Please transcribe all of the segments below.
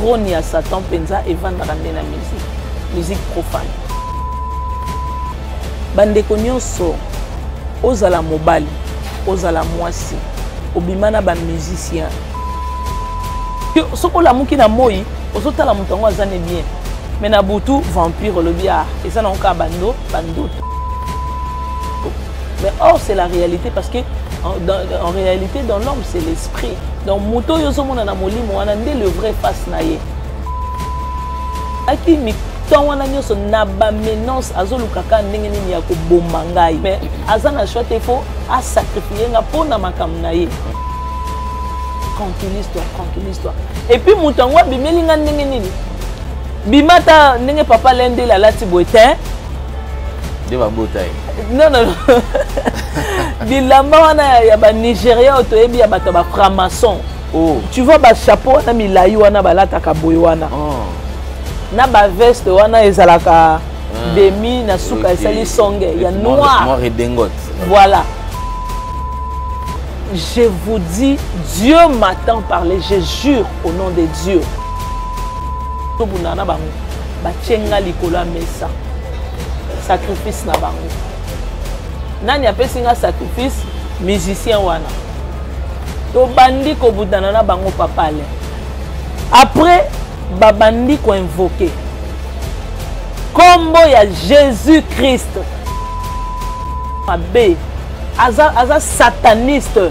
trone ya satan mpenza evandaka nde na musique musique profane bandeko nyonso ozala mobali ozala mwasi obima na bamusicien soki olamuki na moi ozotala moto yango aza ne bien me na butu vampire olobi a ah, eza nango kaka bando bandoto Mais or, c'est la réalité parce que en, dans, en réalité, dans l'homme, c'est l'esprit. Donc, moto yozo mona na molimo wana nde le vrai face na ye. Aki mi temps wana nyonso na bamenance azoluka kaka ndenge nini ya koboma ngai mais aza na choix te fo asakrifie nga mpo na makambo na ye tranquillise-toi tranquillise-toi epuis moto yango abimeli nga ndenge nini bima ta ndenge papa lendele alati boye te nde babota ye non non bilamba wana ya banigeria oyo toyebi ya bato ya baframaçon oh. tu vois bachapeau wana milai wana balataka boye wana oh. na baveste wana ezalaka ah. demi na suka okay. esali songe ya noir voilà je vous dis dieu m'attend parler je jure au nom de dieu tobundana na bango batie nga likolo ya mesa sacrifice na bango nani apesi nga sacrifice musicien wana tobandi kobutana na bango papa alain après babandi koinvoke nkombo ya jésus christ mabe aza, aza sataniste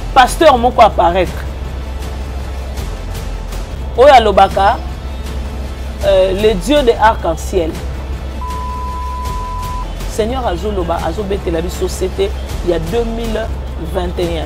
pasteur moko apparaître oyo alobaka euh, le dieu de arc en ciel seigneur azoloba azobetela biso sete ya 2021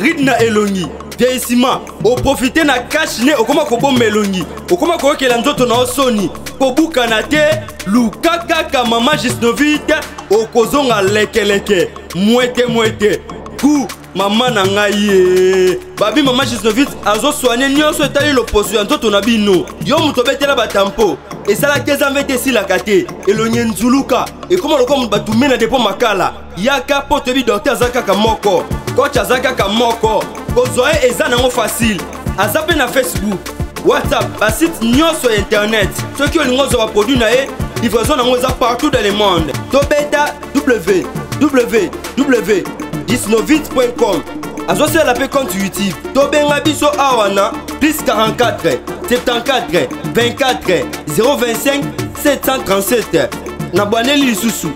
ride na elongi deisima oprofite na kashe ne okoma kobomba elongi okoma koyokela nzoto na yo soni kobukana te luka kaka mama gisnovite okozonga lekeleke mwete mwete ku mama na ngai ye babi mama gisnovite azoswane nyonso etali loposo ya nzoto na bino yo moto obetela batampo esalaki ezambe te esilaka te elongi enzuluka ekoma lokola moto batumbi na depo makala yaka mpo toyebi dokter aza kaka moko coach aza kaka moko kozwa ye eza nango facile aza mpe na facebook whatsapp basite nyonso ya internet soki olingi ozwa baproduit na ye livraison nango eza partout dans le monde tobeta www disnovit.com azosala mpe compte youtube tobenga biso awa na plus 44 74 24 025 737 na bwaneli lisusu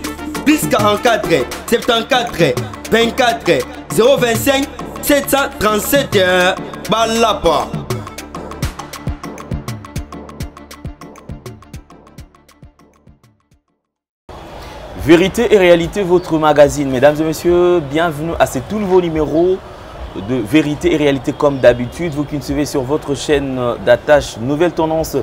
plus 44 74 24 025 737 balapa Vérité et réalité, votre magazine. Mesdames et messieurs, bienvenue à ce tout nouveau numéro de Vérité et réalité comme d'habitude. Vous qui nous suivez sur votre chaîne d'attache Nouvelle Tendance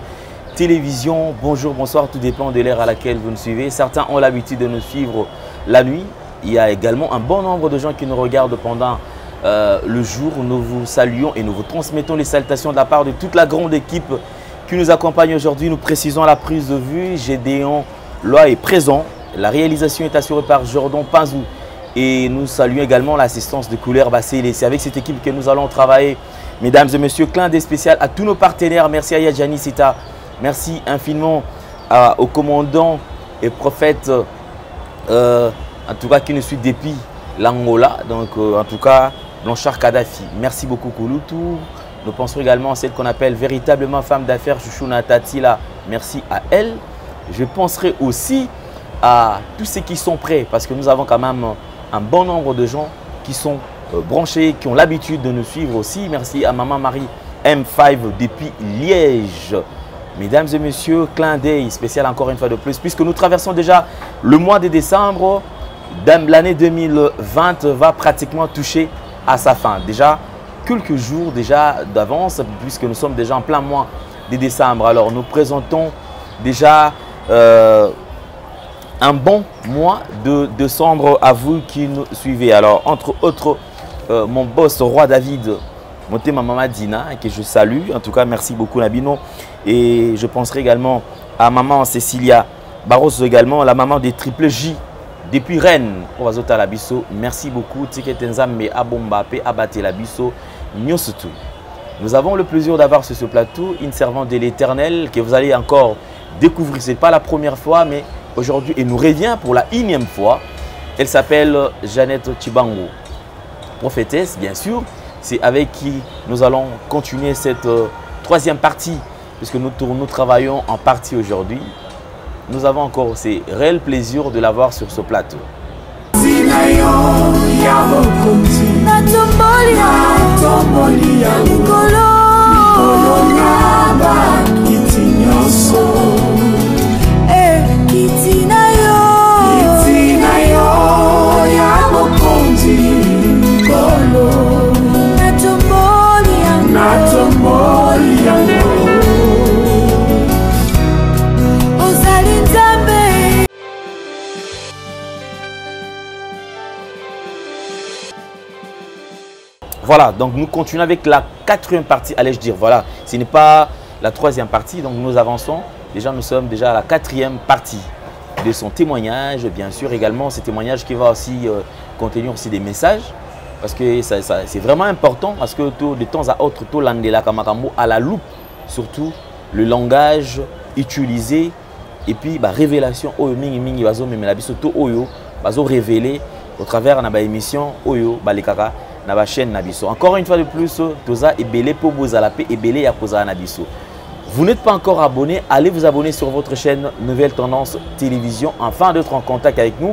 Télévision, bonjour, bonsoir, tout dépend de l'heure à laquelle vous nous suivez. Certains ont l'habitude de nous suivre la nuit. Il y a également un bon nombre de gens qui nous regardent pendant euh, le jour. Nous vous saluons et nous vous transmettons les salutations de la part de toute la grande équipe qui nous accompagne aujourd'hui. Nous précisons la prise de vue. Gédéon loi est présent la réalisation est assurée par Jordan Pazou Et nous saluons également l'assistance de Couleur Bassé. C'est avec cette équipe que nous allons travailler. Mesdames et messieurs, clin des spécial à tous nos partenaires. Merci à Yadjani Sita. Merci infiniment au commandant et prophète, euh, en tout cas qui nous suit depuis l'Angola. Donc, euh, en tout cas, Blanchard Kadhafi. Merci beaucoup, Kouloutou. Nous pensons également à celle qu'on appelle véritablement femme d'affaires, Chouchou Tatila. Merci à elle. Je penserai aussi à tous ceux qui sont prêts, parce que nous avons quand même un bon nombre de gens qui sont euh, branchés, qui ont l'habitude de nous suivre aussi. Merci à Maman Marie M5 depuis Liège. Mesdames et messieurs, clin d'œil spécial encore une fois de plus, puisque nous traversons déjà le mois de décembre, l'année 2020 va pratiquement toucher à sa fin. Déjà quelques jours déjà d'avance, puisque nous sommes déjà en plein mois de décembre. Alors nous présentons déjà euh, un bon mois de décembre à vous qui nous suivez. Alors, entre autres, euh, mon boss, Roi David, monter ma maman Dina, que je salue. En tout cas, merci beaucoup, Nabino. Et je penserai également à maman Cécilia Barros, également la maman des Triple J. Depuis Rennes, à Labisso, merci beaucoup. à Abomba, Abate Labisso, Nyosutu. Nous avons le plaisir d'avoir sur ce plateau une servante de l'éternel que vous allez encore découvrir. Ce n'est pas la première fois, mais aujourd'hui et nous revient pour la énième fois. Elle s'appelle Jeannette Chibango, prophétesse bien sûr. C'est avec qui nous allons continuer cette euh, troisième partie, puisque nous, nous travaillons en partie aujourd'hui. Nous avons encore ces réels plaisirs de l'avoir sur ce plateau. Voilà, donc nous continuons avec la quatrième partie, allais-je dire. Voilà, ce n'est pas la troisième partie, donc nous avançons. Déjà, nous sommes déjà à la quatrième partie de son témoignage, bien sûr, également ce témoignage qui va aussi euh, contenir aussi des messages, parce que ça, ça, c'est vraiment important parce que tout, de temps à autre tout l'andela kamakambo à la loupe surtout le langage utilisé et puis bah, révélation oyo mingi mingi bazo memela biso to oyo bazo révéler au travers na ba émission oyo balekaka na ba chaîne na biso encore une fois de plus toza ebele po bozala pe ebele ya kozala na biso Vous n'êtes pas encore abonné, allez vous abonner sur votre chaîne Nouvelle Tendance Télévision afin d'être en contact avec nous.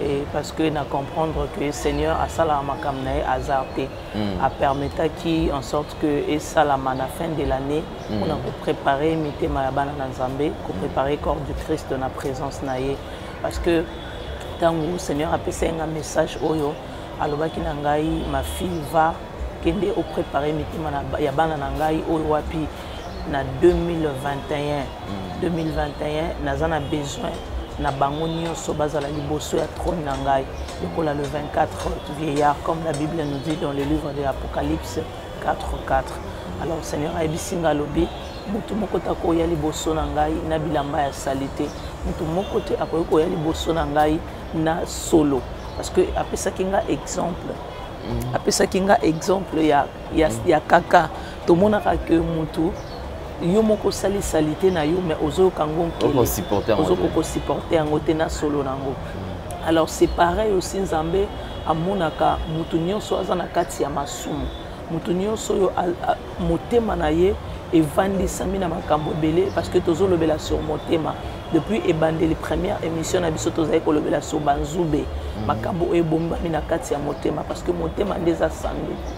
Et parce que na comprendre que Seigneur a sala makambo na ye hasard te mm. a permetaki en sorte que esalama na fin de l'année mm. mpona koprépare mitema ya bana na nzambe koprépare mm. corps du christ na présence na ye parce que ntango seigneur apesa ye nga message oyo alobaki na ngai ma fille va kende oprépare mitema ya bana na ngai oyo wapi na 2021 2021 naza na besoin na bango nyonso bazala liboso ya trône na ngai lokola le 24 vieillard comme la bible nous dit dans le livre de l'apocalypse 44 alors seigneur ayebisi ngai alobi motu moko te akoya liboso na ngai na bilamba ya sali te motu moko te akoki koya liboso na ngai na solo parce que apesaki nga exemple mm. apesaki nga exemple ya ya, mm. ya kaka tomonaka ke motu yo moko osali salite na yo mais ozoyoka yango nkeleozokokosupporte yango te na solo na yango mm. alors c'est pareil aussi nzambe amonaka motu nyonso aza na kati ya masumu motu nyonso oyo motema na ye evandisami na makambo ebele parce que tozolobela sur motema depuis ebandeli première émission na biso tozali kolobela so banzube mhm. makambo oyo ebombami na kati ya motema parce que motema nde eza sanduku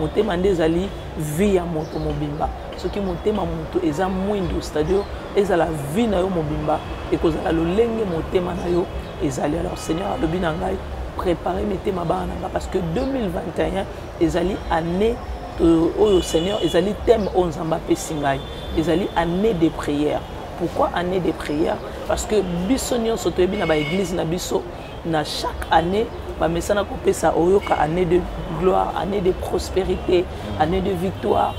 motema nde ezali vie ya moto mobimba soki motema moto eza mwindu c'est-à-dire ezala vie na yo mobimba ekozala lolenge motema na yo ezali alors seigneur alobi na ngai préparer mitema bana na ngai parce que 2021 ezali année euh, oyo seigneur ezali thème oyo nzambe apesi ngai ezali année de prière Pourquoi année de prière Parce que biso nyonso toyebi na ba église na biso na chaque année bamesana kopesa oyoka année de gloire année de prospérité année de victoire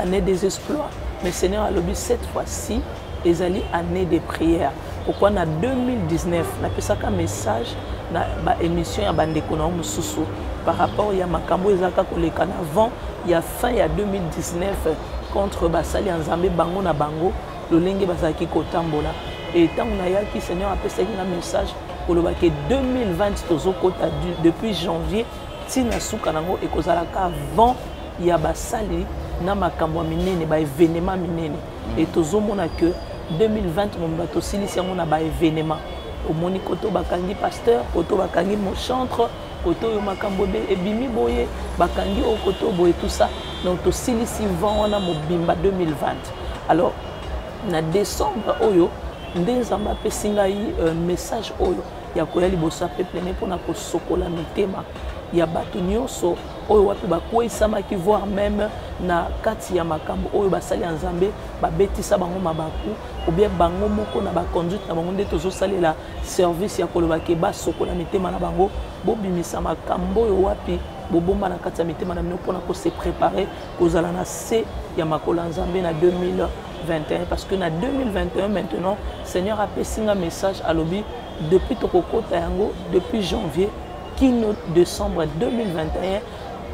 année des exploits mais seigneur alobi cette fois-ci ezali année de prière pourquoi na 2019 napesaka message na baémission ya bandeko na yo mosusu par rapport ya makambo ezalaka koleka na vent ya fin ya 2019 contre basali ya nzambe bango na bango lolenge bazalaki kotambola e ntango nayaki seigneur apesaki nga message kolobaki 2020 tozokota depuis janvier ntina suka nango ekozalaka avant ya basali na makambo ya minene baevenema minene mm. e tozomona ke 2020 momba tosilisi yango na baevenema omoni koto bakangi pasteur koto bakangi mochantre kote oyo makambo ebimi boye bakangi oyo kote oyo boye tout ça donc tosilisi vent wana mobimba 2020 alors na décembre oyo nde nzambe apesi ngai euh, message oyo ya koya liboso ya peuple ne mpona kosokola mitema ya bato nyonso oyo wapi bakweisamaki voire meme na kati ya makambo oyo basali ya nzambe babetisa bango mabaku obie bango moko na baconduite na bango nde tozosalela service ya koloba ke basokola mitema na bango bobimisa makambo oyo wapi bobomba na kati ya mitema na bino mpona kose prépare kozala na se ya makolo ya nzambe na 2021 parce que na 2021 maintenant seigneur apesi nga message alobi depuis tokokota yango depuis janvier kino décembre 2021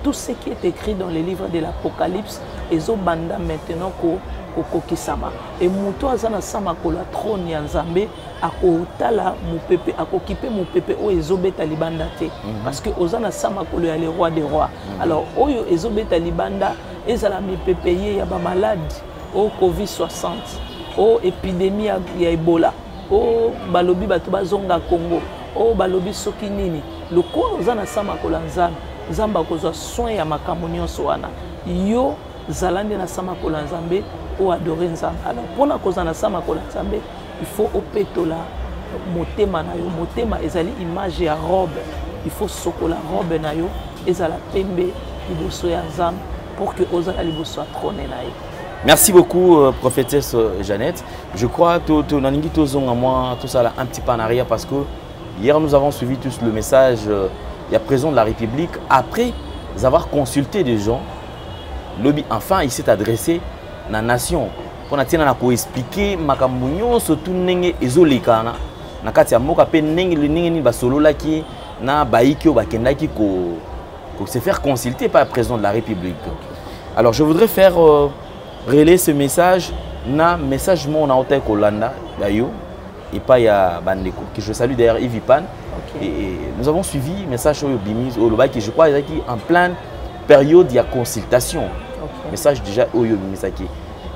tout ce qui est écrit dans les livres de l'apocalypse ezobanda maintenant ko kokokisama e moto aza na sa makolo ya trone ya nzambe akotala mopepe akokipe mopepe oyo ezobeta libanda te mhm. parce que oza na sa makolo ya le roi de roi mhm. alors oyo ezobeta libanda ezala mipepe ye ya bamalade o covid 60 o epidemi ya, ya ebola o balobi bato bazonga congo o balobi soki nini lokola oza na sa makolo ya nzambe nzambe akozwa soin ya makambo nyonso wana yo zala nde na samakola nzambe oadore nzambe alors mpo na kozala na samakola nzambe il faut opetola motema na yo motema ezali image ya robe il faut sokola robe na yo ezala pembe liboso ya nzambe pour que ozala liboso ya trone na ye Merci beaucoup, euh, prophétesse euh, Jeannette. Je crois que tu as dit tout ça, tout ça un petit peu en arrière parce que hier nous avons suivi tous le message, euh, il y a président de la République, après avoir consulté des gens lobi enfin il s'est adressé na nation mpo na ntina na koexplike makambo nyonso tu ndenge ezolekana na kati ya mboka mpe ndenge ndenge nini basololaki na bayiki oyo bakendaki ko, ko se faire consulter par président de la république alors je voudrais faire euh, relayer ce message na message moko na otaki kolanda ya yo epai ya bandeko que je salue d'ailleurs ivipan okay. et, et nous avons suivi message oyo obimi olobaki je crois ezalaki en pleine periode ya consultation okay. message déjà oyo obimisaki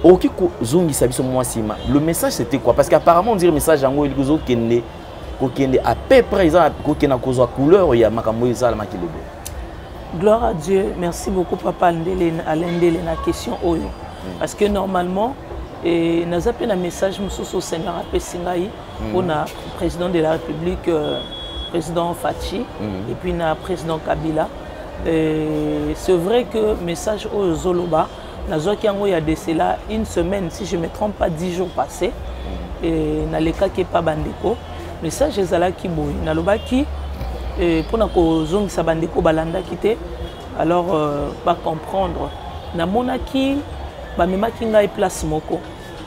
okoki kozongisa biso mwa nsima le message c'était quoi parce que apparemment on dirait message yango elingi ozokende kokende à peu près eza kokenda kozwa couleur ya makambo oyo esalamaki lobo gloire à dieu merci beaucoup papa ndele alain ndele na question oyo mm. parce que normalement eh, naza mpe na message mosusu seigneur apesi ngai mm. mpo na président de la république euh, président fachi mm. et puis na président kabila Euh, c'est vrai que message oyo ozoloba nazwaki yango ya de cela une semaine si je me trompe pas 10 jours passé mm. nalekaki epa bandeko message ezalaki boye nalobaki mpo na kozongisa bandeko balandaki te alors euh, bacomprendre namonaki bamemaki ngai place moko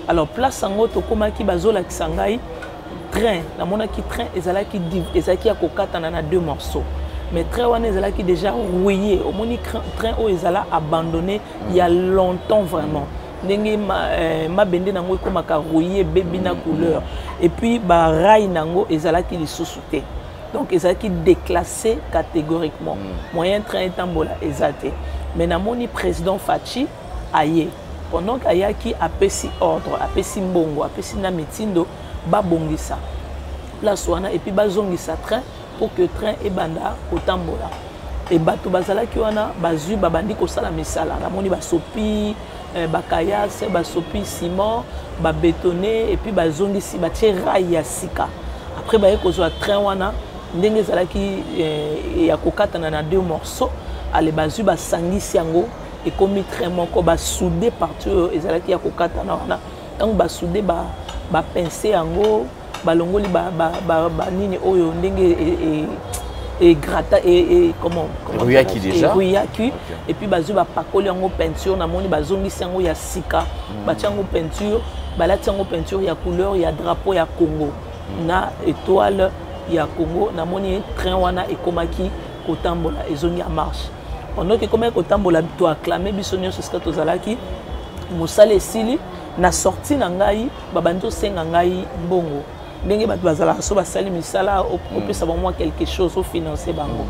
alors place yango tokomaki bazolakisa ngai train namonaki train ezalaki ezalaki ya kokatana na deux morceaux mais train wana ezalaki déjà rouillé omoni train oyo ezala abandonné il y a longtemps vraiment ndenge euh, mabende na yango ekomaka rouillé ebebi na couleur et puis barail na yango ezalaki lisusu te donc ezalaki déclassé catégoriquement mm. moyen train etambola eza te mais namoni président faci aye Pendant ayaki apesi ordre, apesi mbongo, apesi na mitindo babongisa place wana epuis bazongisa train pour que train ebanda kotambola e bato bazalaki wana bazwi babandi kosala misala namoni basopi eh, bakayase basopi ciment babetone epuis bazongisi batie rai ya sika après baye kozwa train wana ndenge ezalaki eh, ya kokatana na deux morceaux ale bazwi basangisi yango ekomi très moko basude parti oyo ezalaki ya kokatana wana ntango basude bapense yango balongoli banini oyo ndenge e, e, e, egrata eruaki déjà eruaki et puis bazwi bapakoli yango peinture namoni bazongisi yango ya sika hmm. batya yango peinture balati yango peinture ya couleur ya drapeau ya congo hmm. na étoile ya congo namoni train wana ekomaki kotambola ezongi ya marche pendant que ekomaki kotambola to acclame biso nyonso esika tozalaki mosala esili na sorti na ngai babandi osenga ngai mbongo ndenge bato bazalaka so basali misala opesa bango mwa quelque chose ofinance bango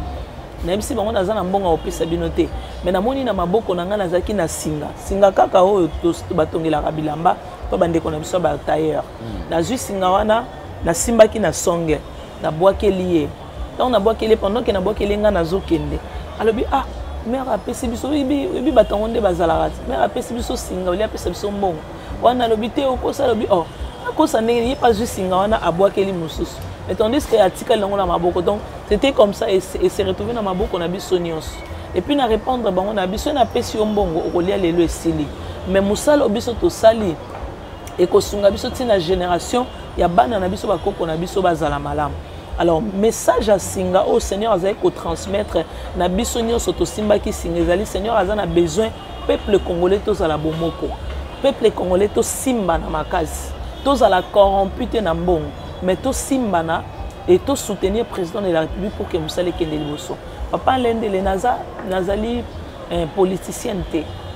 nayebisi bango naza na mbongo opesa bino te me namoni na maboko na ngai nazalaki na singa singa kaka oyo batongelaka bilamba mpo bandeko na biso ya batailleur hmm. nazwi singa wana nasimbaki na songe nabwakeli ye ntango nabwakeli ye pendant ke nabwakeli ye ngai nazokende alobi ah mare apesi biso oyebi bato yango nde bazalaka te mare apesi biso singa olie apesa biso mbongo wana alobi te okosa alobi o oh, akosa ndenge nini ye mpe azwi singa wana abwakeli mosusu mais tandis que atikali yango na maboko donc c'était comme ça ese retrouve na maboko na biso nyonso epuis na répondre bango na biso napesi yo mbongo okolia lelo esili mais mosala oyo biso tosali ekosunga biso ntina génération ya bana na biso bakoko na biso bazala malamu alors message ya singa oyo seigneur azali kotransmettre na biso nyonso tosimbaki singa ezali seigneur aza na besoin peuple congolais tozala bomoko peuple congolais tosimbana makasi tozala corrompu te na mbongo mais tosimbana e tosoutenir président de la république pour ke mosala ekende liboso papa lendele nazali eh, politicienne te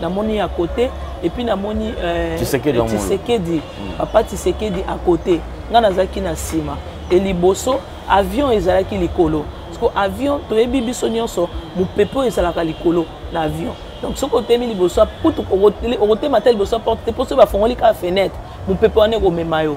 namoni ya kote epuis namoni euh, tisekedi hmm. papa tisekedi à côté ngai nazalaki na nsima e liboso avion ezalaki likolo parceke avion toyebi biso nyonso mopepe oyo ezalaka likolo na avion donc soki otemi liboso kutu okotema ata liboso ya porte te mpo soki bafongoli kaka fenêtre mopepe wana ekomema yo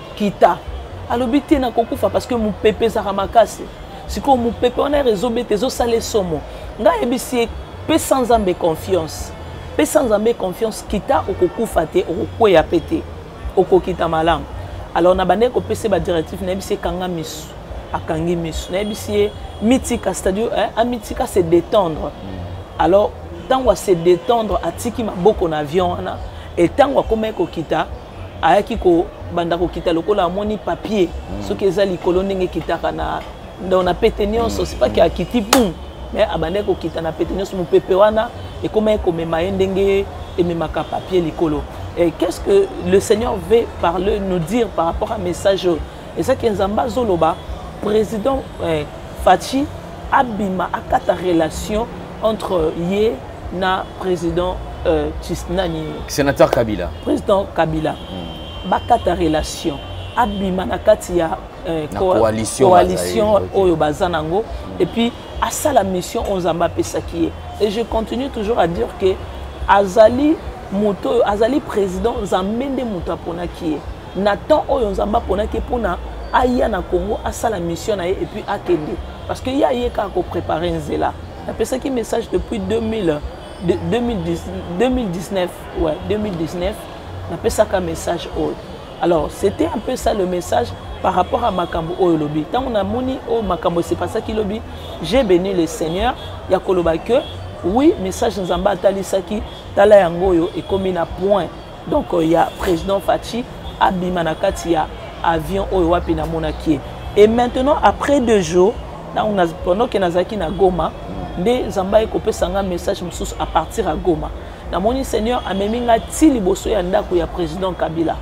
kita alobi te nakokufa parce que mopepe ezalaka makasi sikoyo mopepe wana rezo bete ezosala esomo ngai ayebisi ye pesa nzambe confiance pesa nzambe confiance kita okokufa te okokweya mpe te okokita malamu alors na bandeki kopesa ye badirective nayebisi ye kanga misu akangi misu nayebisi ye mitika c'est-à-dire eh, amitika se détendre mm. alors ntango ase détendre atiki maboko na avion wana etango akomaki kokita ayaki kobanda kokita lokola amoni papier mm. soki eza likolo ndenge ekitaka na donc na pete nyonso c'est pas ke akiti boum mais abandaki kokita na pete nyonso mopepe wana ekomaki komema ye ndenge ememaka papier likolo et qu'est ce que le seigneur veut parler nous dire par rapport à message oyo ezaki nzambe azoloba président eh, faci abima akata relation entre ye na président euh, nani sénateur kabila président kabila hmm. bakata relation abima na kati ya euh, coalition, coalition okay. oyo baza nango hmm. et puis asala mission oyo nzambe apesaki ye et je continue toujours à dire que azali moto oyo azali président nzambe nde moto aponaki ye na temps oyo nzambe aponaki mpo na aya na congo asala mission na ye epuis akende parce que ye aye kaka koprépare nzela napesaki message depuis 2000 2019 ouais 2019 napesaka message oyo alors c'était un peu ça le message par rapport à makambo oyo lobi ntango namoni oyo makambo esepasaki lobi j'ai béni le seigneur ya koloba que oui message nzambe atalisaki tala yango oyo ekomi na point donc euh, ya président fatshi abima na kati ya avion oyo wapi namonaki ye et maintenant après deux jours pendant ke nazalaki na goma nde nzambe aye kopesa nga message mosusu à partir ya goma namoni seigneur amemi nga ti liboso ya ndako ya président kabila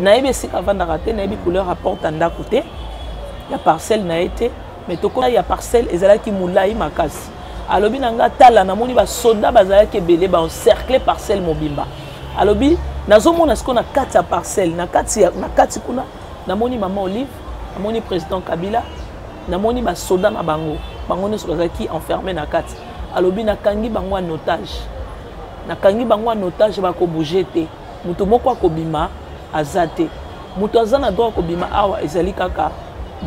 nayebi esika avandaka te nayebi couleur ya porte ya ndako te ya parcelle na ye te mais tokola ya parcelle ezalaki molai makasi alobi na nga tala namoni basoda bazalaki ebele baencercle parcelle mobimba alobi nazomona sikoyo na kati ya parcelle na kati kuna namoni mama olive namoni président kabila namoni basoda na bango bango nyonso bazalaki enferme na kati alobi nakangi bango en otage nakangi bango en otage bakobouge te moto moko akobima aza te moto aza na droit akobima awa ezali kaka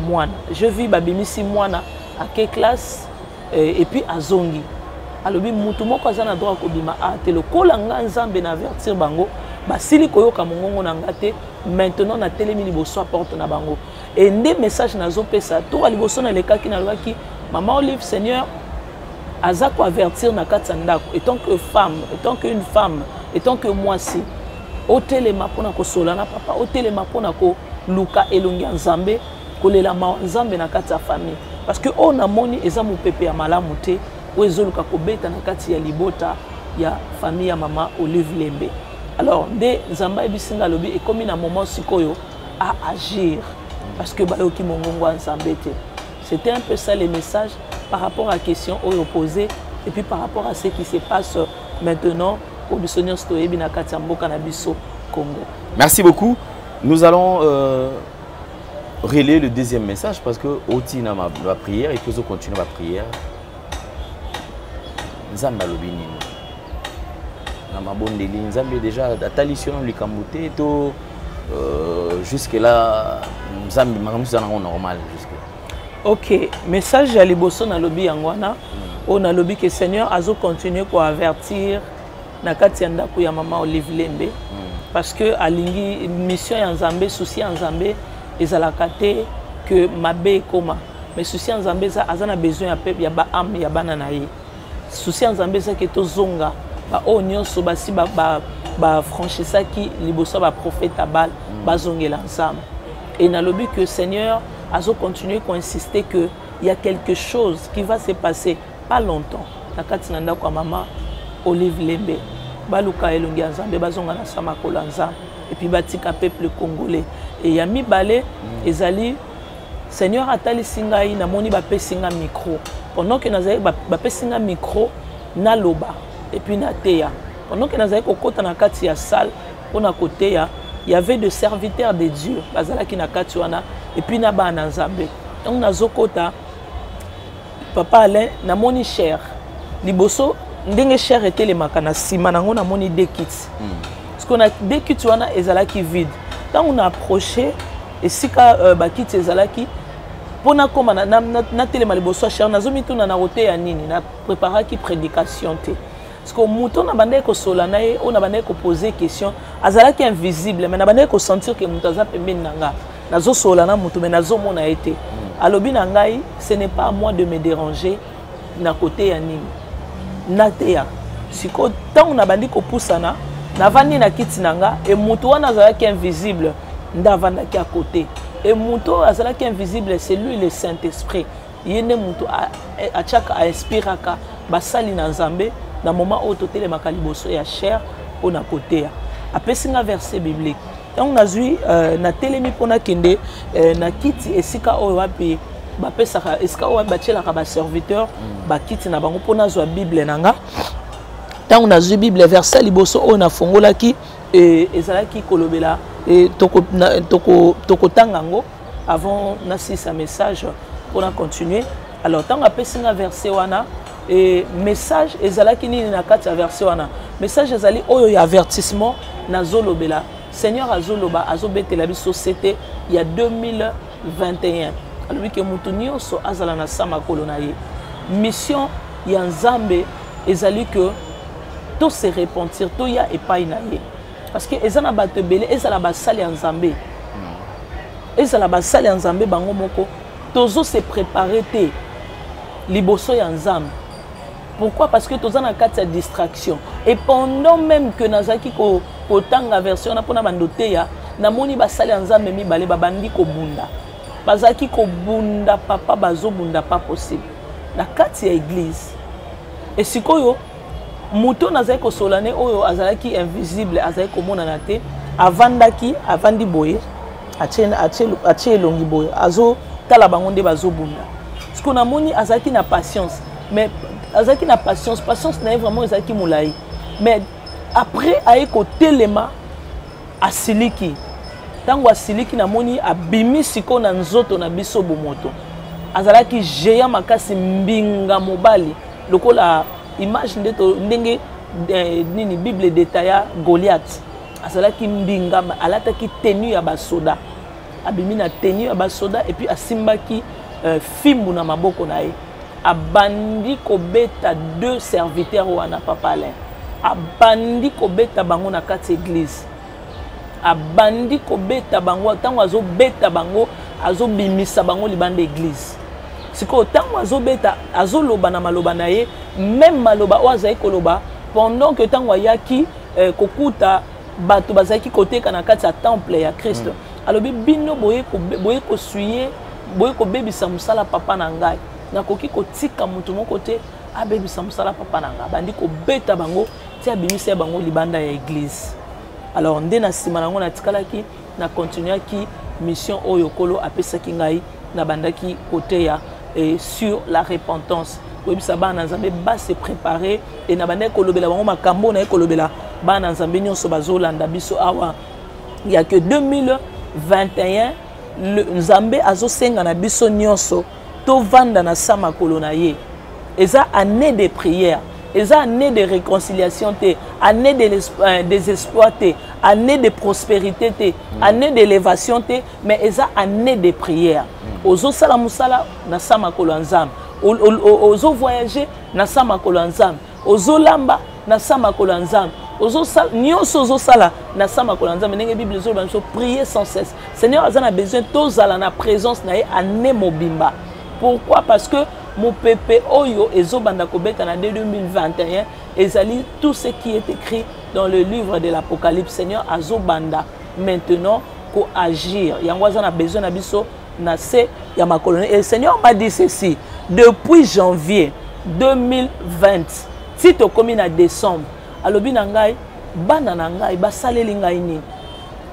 mwana je vis babimisi mwana ake classe eh, et puis azongi alobi mutu moko aza na droit kobima a te lokola nga nzambe na avertir bango basili koyoka mongongo na nga te maintenant natelemi liboso ya porte na bango e nde message nazopesa toka liboso nalekaki nalobaki mama olive seigneur aza koavertir na kati ya ndako etant que femme etant que une femme etant que mwasi otelema mpona kosola na papa otelema mpona koluka elongi ya nzambe kolela mawa nzambe na kati ya famille parce que oyo namoni eza mopepe ya malamu te oyo ezoluka kobeta na kati ya libota ya famille ya mama olive lembe alors nde nzambe ayebisi nga alobi ekomi na moment sikoyo a agir parce que bayoki mongongo ya nzambe te c'était un peu ça le message par rapport à question oyo posée et puis par rapport à ce qui se passe maintenant oyo biso nyonso toyebi na kati ya mboka na biso congo merci beaucoup nous allons euh... relayer le deuxième message parce que otina ma ba prière et puis ozo continuer ba prière nzambe alobi nini na mabondeli nzambe déjà atalisi yo na likambo te to euh, jusque là nzambe makambo mosusu eza nango normal jusque ok message ya liboso nalobi yango wana oyo nalobi ke seigneur azo continuer koavertir na kati ya ndako ya mama olive lembe hmm. parce que alingi mission ya nzambe souci ya nzambe ezalaka te que mabe ekoma mais souci ya nzambe eza aza na besoin ya peuple ya baame ya bana na ye souci ya nzambe eza ke tozonga baoyo nyonso basi bafranchisaki liboso ya baprofete ya bale hmm. bazongela nzambe et nalobi que seigneur azocontinue koinsiste que il y a quelque chose qui va se passer pas longtemps na kati na ndako ya mama olive lembe baluka elongi ya nzambe bazonga na sa makolo ya nzambe epuis batika peuple congolais e ya mibale mm. ezali seigneur atalisi ngai namoni bapesi nga micro pendant ke nazali bapesi nga micro naloba epuis nateya pendant ke nazali kokɔta na kati ya salle mpo na koteya y avait de serviteurs de dieu bazalaki na kati wana epuis na bana nzambe ntango nazokɔta papa alain namoni cher liboso ndenge cher etelemaka na nsima nango namoni de kiti mm. parceke na de kiti wana ezalaki vide ntango na approche esika uh, bakiti ezalaki mpo nakoma natelema na, na, na liboso ya cher nazomituna na koteya nini na preparaki prédication te siko moto na bandaki kosola na ye oyo na bandaki kopose question azalaki invisible mai na bandaki kosentir ke moto aza pembeni na nga nazosola na moto mai nazomona ye te hmm. alobi na ngai ce n'est pas à moi de me déranger na koteya nini nateya sikoyo ntango nabandi kopusana navandi na kiti na nga e moto wana azalaki invisible nde avandaki ya kote e moto oyo azalaki invisible c'est lui le saint esprit ye nde moto atiaka ainspiraka basali na nzambe na moment oyo totelemaka liboso ya chair mpo na koteya apesi nga verset biblique ntango nazwi euh, natelemi mpo nakende euh, na kiti esika oyo wapi bapesaka esika oyo wapi batyelaka baserviteur mm. bakiti na bango mpo nazwa bible na nga ntango nazwi bible verset liboso oyo nafongolaki e, ezalaki kolobela e, tokotanga yango avant nasilisa message mpo na continue alors ntango apesi nga verse wana e message ezalaki nini na kati ya verse wana message ezali oyo ya avertissement nazolobela seigneur azoloba azobetela biso sete ya 2021 alobi ke moto nyonso azala na sa makolo na ye mission ya nzambe ezali ke tose repentir toya epai na ye parce que eza na bato ebele ezala basali ya nzambe hmm. ezala basali ya nzambe bango moko tozo se prépare te liboso ya nzambe pourquoi parce que toza na kati ya distraction et pendant même que nazalaki kotanga version wana mpona bando teya namoni basali ya nzambe mibale babandi kobunda bazalaki kobunda papa bazobunda pas possible na kati ya eglize esikoyo moto oyo nazali kosolola ne oyo azalaki invisible azali komonana te avandaki avandi boye atie elongi boye azotala bango nde bazobunda siko namoni azalaki na patience mais azalaki na patience patience na ye vraiment ezalaki molai mais après aye kotelema asiliki ntango asiliki namoni abimi sikoyo na nzoto na biso bomoto azalaki géant makasi mbinga mobali lokola image nde to ndenge eh, nini bible detailla goliath azalaki mbinga alataki tenue ya basoda abimi na tenue ya basoda epuis asimbaki euh, fimbu na maboko na ye abandi kobeta deux serviteurs wana papa alain abandi kobeta bango na kati eglise abandi kobeta bango ntango azobeta bango azobimisa bango libanda eglize sikoyo ntango azobeta azoloba na maloba na ye meme maloba oyo azali koloba pendant que ntango ayaki eh, kokuta bato bazalaki koteka na kati ya temple ya kristo mm. alobi bino boye kosuye boye kobebisa mosala papa na ngai nakoki kotika moto moko te abebisa mosala papa na ngai abandi kobeta bango ti abimisi ya bango libanda ya eglise alors nde na nsima na yango natikalaki na continuaki mission oyo kolo apesaki ngai nabandaki koteya eh, sur la repentance koyebisa bana nzambe base prépare e nabandaki kolobela bango makambo naye kolobela bana nzambe nyonso bazolanda biso awa ya ke 2021 nzambe azosenga na biso nyonso tovanda na sa makolo na ye eza année de prière eza année de réconciliation te année de euh, désespoir te année de prospérité te mm. année d'élévation te mais eza année de prière mm. ozosala mosala na sa makolo ya nzambe ozovoyage na sa makolo ya nzambe ozolamba na sa makolo ya nzambe nyonso ozosala na sa makolo ya nzambe ndenge bible ezoloba biso prier sans cesse seigneur aza na besoin tozala na présence na ye année mobimba pourquoi parce que mopepe oyo ezobanda kobeta na 2021 ezali tout ce qui est écrit dans le livre de l'apocalypse seigneur azobanda maintenant koagir yango aza na besoin na biso na se ya makolo na ye seigneur m'a dit ceci depuis janvier 2020 ti tokomi na décembre alobi na ngai bana na ngai basaleli ngai nini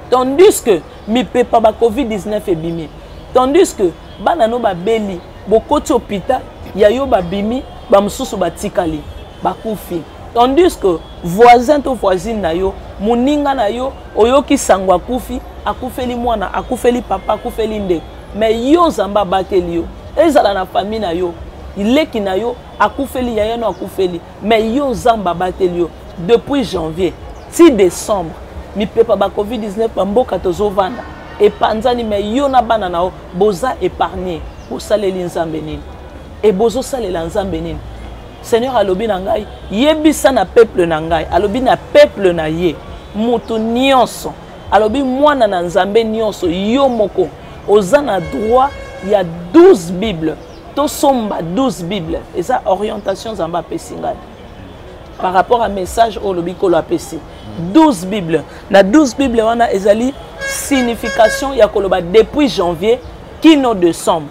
tandis que mipepa ba covid-19 ebimi tandis que bana no babeli bokoti hôpital ya yo babimi bamosusu batikali bakufi tandis que voisin to voisine na yo moninga na yo oyoki sango akufi akufeli mwana akufeli papa akufeli ndeko me yo nzambe abateli yo ezala na fami na yo leki na yo akufeli yaya no akufeli me yo nzambe abateli yo depuis janvier ti décembre mipepa ba covid-19 bamboka tozovanda epanzani me yo na bana na yo boza épargne bosaleli nzambe nini e bozosalela nzambe nini seigneur alobi na ngai yebisa na peuple na ngai alobi na peuple na ye moto nyonso alobi mwana na nzambe nyonso yo moko oza na droit ya 12 bible tosomba 12 bible eza orientation nzambe apesi ngai par rapport à message oyo olobi nkolo apesi 12 bible na 12 bible wana ezali signification ya koloba depuis janvier kino décembre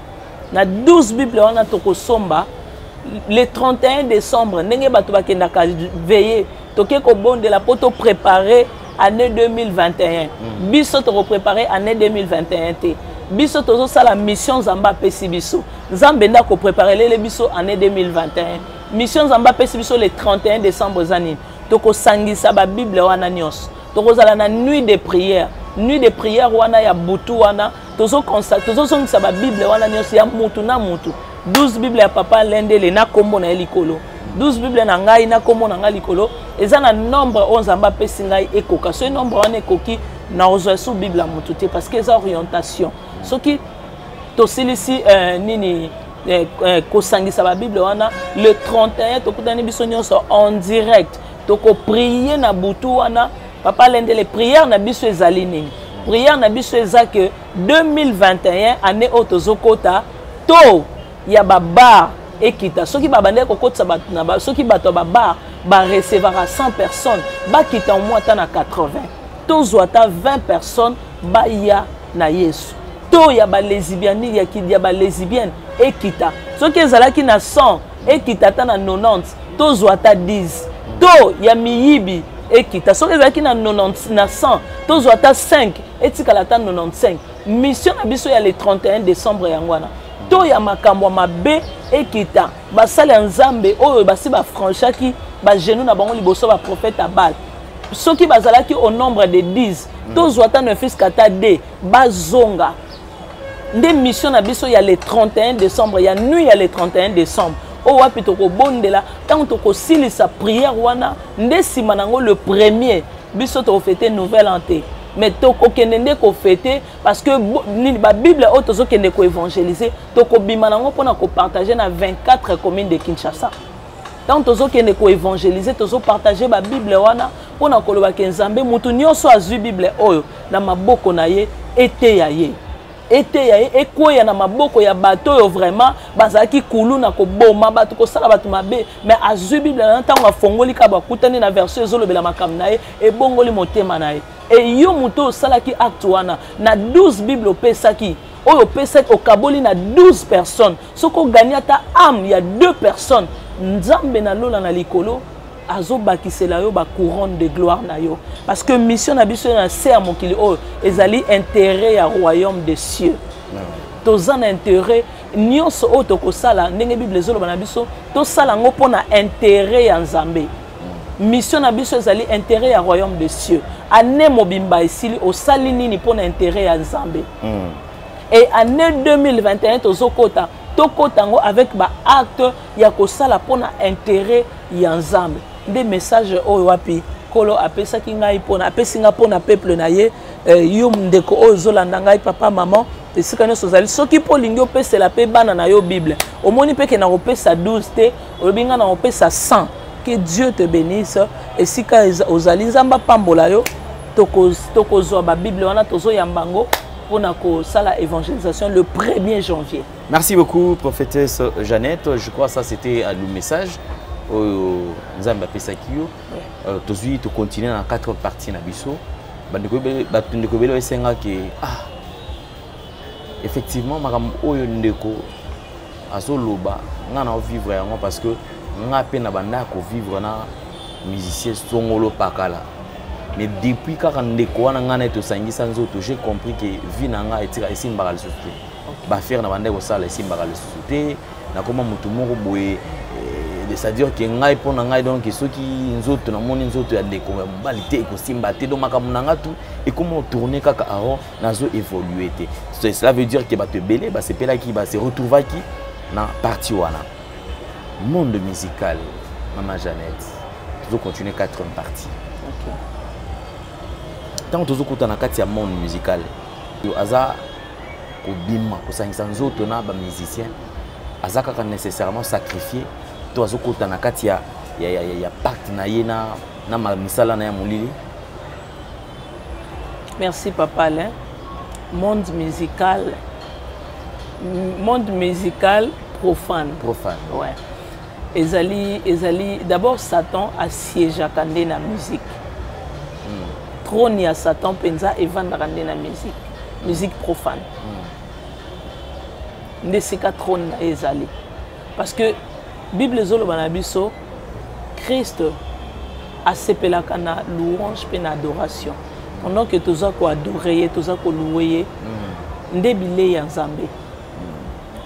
na 12 bible wana tokosomba le 31 décembre ndenge bato bakendaka veille toke kobondela mpo toprépare année 2021 mm. biso tokoprépare année 2021 te biso tozosala mission nzambe apesi biso nzambe nde akoprépare lele biso année 2021 mission nzambe apesi biso le 31 décembre eza nini tokosangisa babible wana nyonso tokozala na nuit de prière nuit de prière wana ya butu wana tozozongisa babible wana nyonso ya mutu na mutu 12 bible ya papa lendele na nkombo na ye likolo 12 bible na ngai na nkombo na ngai likolo eza na nombre oyo nzambe apesi ngai ekoka soki nombre wana ekoki nakozwa esu bible ya motu te parce que eza orientation soki tosilisi euh, nini euh, euh, kosangisa babible wana le 31 tokutani biso nyonso en direct tokoprie na butu wana papa lendele prière na biso ezali nini prière na biso eza que 2021 année oyo tozokota to ya babar ekita soki babandaki kokotisa bato na ba soki bato ya babar barecevaka 100 personnes bakita au moins ata na 80 tozwa ata 20 personnes baya na yesu to ya balesibiani ya, ya balesibienne ekita soki ezalaki na 100 ekita ata na 90 tozwa ata 10 to ya miyibi ekita soki ezalaki na 90 na 100 tozwa ata 5 etikala ata 95 mission na biso ya le 31 décembre yango wana to ya makambo ya mabe ekita basali ya nzambe oyo basi bafranchaki bagenu na bango liboso baprofete ya bale soki bazalaki au nombre de 10 mm. tozwa ata nefis kata 2 bazonga nde mission na biso ya le 31 décembre ya nuit ya le 31 décembre oyo wapi tokobondela ntango tokosilisa prière wana nde nsima na yango le premier biso tokofete nouvelle an te mais tokokende nde kofete parce que nini babible oyo tozokende koevangelise tokobima nango mpona kopartage na 24 commune de kinshasa ntango tozokende koevangelize tozopartage babible wana mpo na koloba ke nzambe moto nyonso azwi bible oyo na maboko na ye eteya ye eteya ye ekweya na maboko ya bato oyo vraiment bazalaki kulu na koboma bato kosala bato mabe mais azwi bible na ntango afongoli kabo akutani na version ezolobela makambo na ye ebongoli motema na ye eyo moto oyo osalaki acte wana na 12 bible opesaki oyo opesaki okaboli na 12 personnes soki ogani ata ame ya deux personnes nzambe na lola na likolo azobakisela yo bacouronne de gloire na yo parce que mission na biso na se ya mokili oyo ezali intérêt ya royaume de cieux ah toza na intérêt nyonso oyo tokosala ndenge bible ezoloba na biso tosala yango mpo na intérêt ya nzambe mission na biso ezali intérêt ya royaume de cieux ane mobimba esili osali nini mpo na intérêt ya nzambe mm. et année 2021 tozokota tokota yango avec baacte ya kosala mpona intérêt ya nzambe nde message oyo wapi nkolo apesaki ngai mpona apesi ngai mpona peuple na ye eh, yo ndeko oyo ozolanda ngai papa maman esika nyonso ozali soki mpo olingi opesela mpe bana na yo bible omoni mpe ke na kopesa 12 te olobi ngai na kopesa 100 que dieu te bénisse esika ozali nzambe apambola yo tokozwa babible wana tozoyamba yango mpo na kosala évangélisation le 1er janvier merci beaucoup prophétesse jeannette je crois ça c'était euh, le message oyo nzambe apesaki yo euh, tozwi tocontinue na 4 partie na biso bandeko ebele esengaki ah effectivement makambo oyo ndeko azoloba ngai na ovivre yango parce que ngai mpe na bandaki kovivre na musicien songolo pakala mais depuis kaka ndeko wana ngai naye tosangisa nzoto j'ai compris que vie na ngai etika esimbaka lisusu te bafere na bandaki kosala esimbaka lisusu te nakoma motu moko boye eh, c'est-à-dire ke ngai mpo na ngai donc soki nzoto namoni nzoto ya ndeko ya mobali te ekosimba te donc makambo na ngai tu ekoma otourne kaka aron nazo évolue te cela veut dire ke bato ebele basepelaki base retrouvaki na parti wana monde musical mama jeannette tozo continue quatrième partie okay. ntango tozokuta na kati ya monde musical yo aza kobima kosangisa nzoto na bamusicien aza kaka nécessairement sacrifié to azokota na kati ya, ya, ya, ya, ya pacte na ye na, na misala na ya molili merci papa alain monde musical monde musical profane profane ouais ezali ezali d'abord satan asiégeaka nde na musique mm. trône ya satan mpenza evandaka nde na musique musique profane mm. nde esika trône na ye ezali parce que bible ezoloba na biso christ asepelaka na louange mpe na adoration pendant que toza koadore ye toza koloue ye mm. nde bilei ya nzambe mm.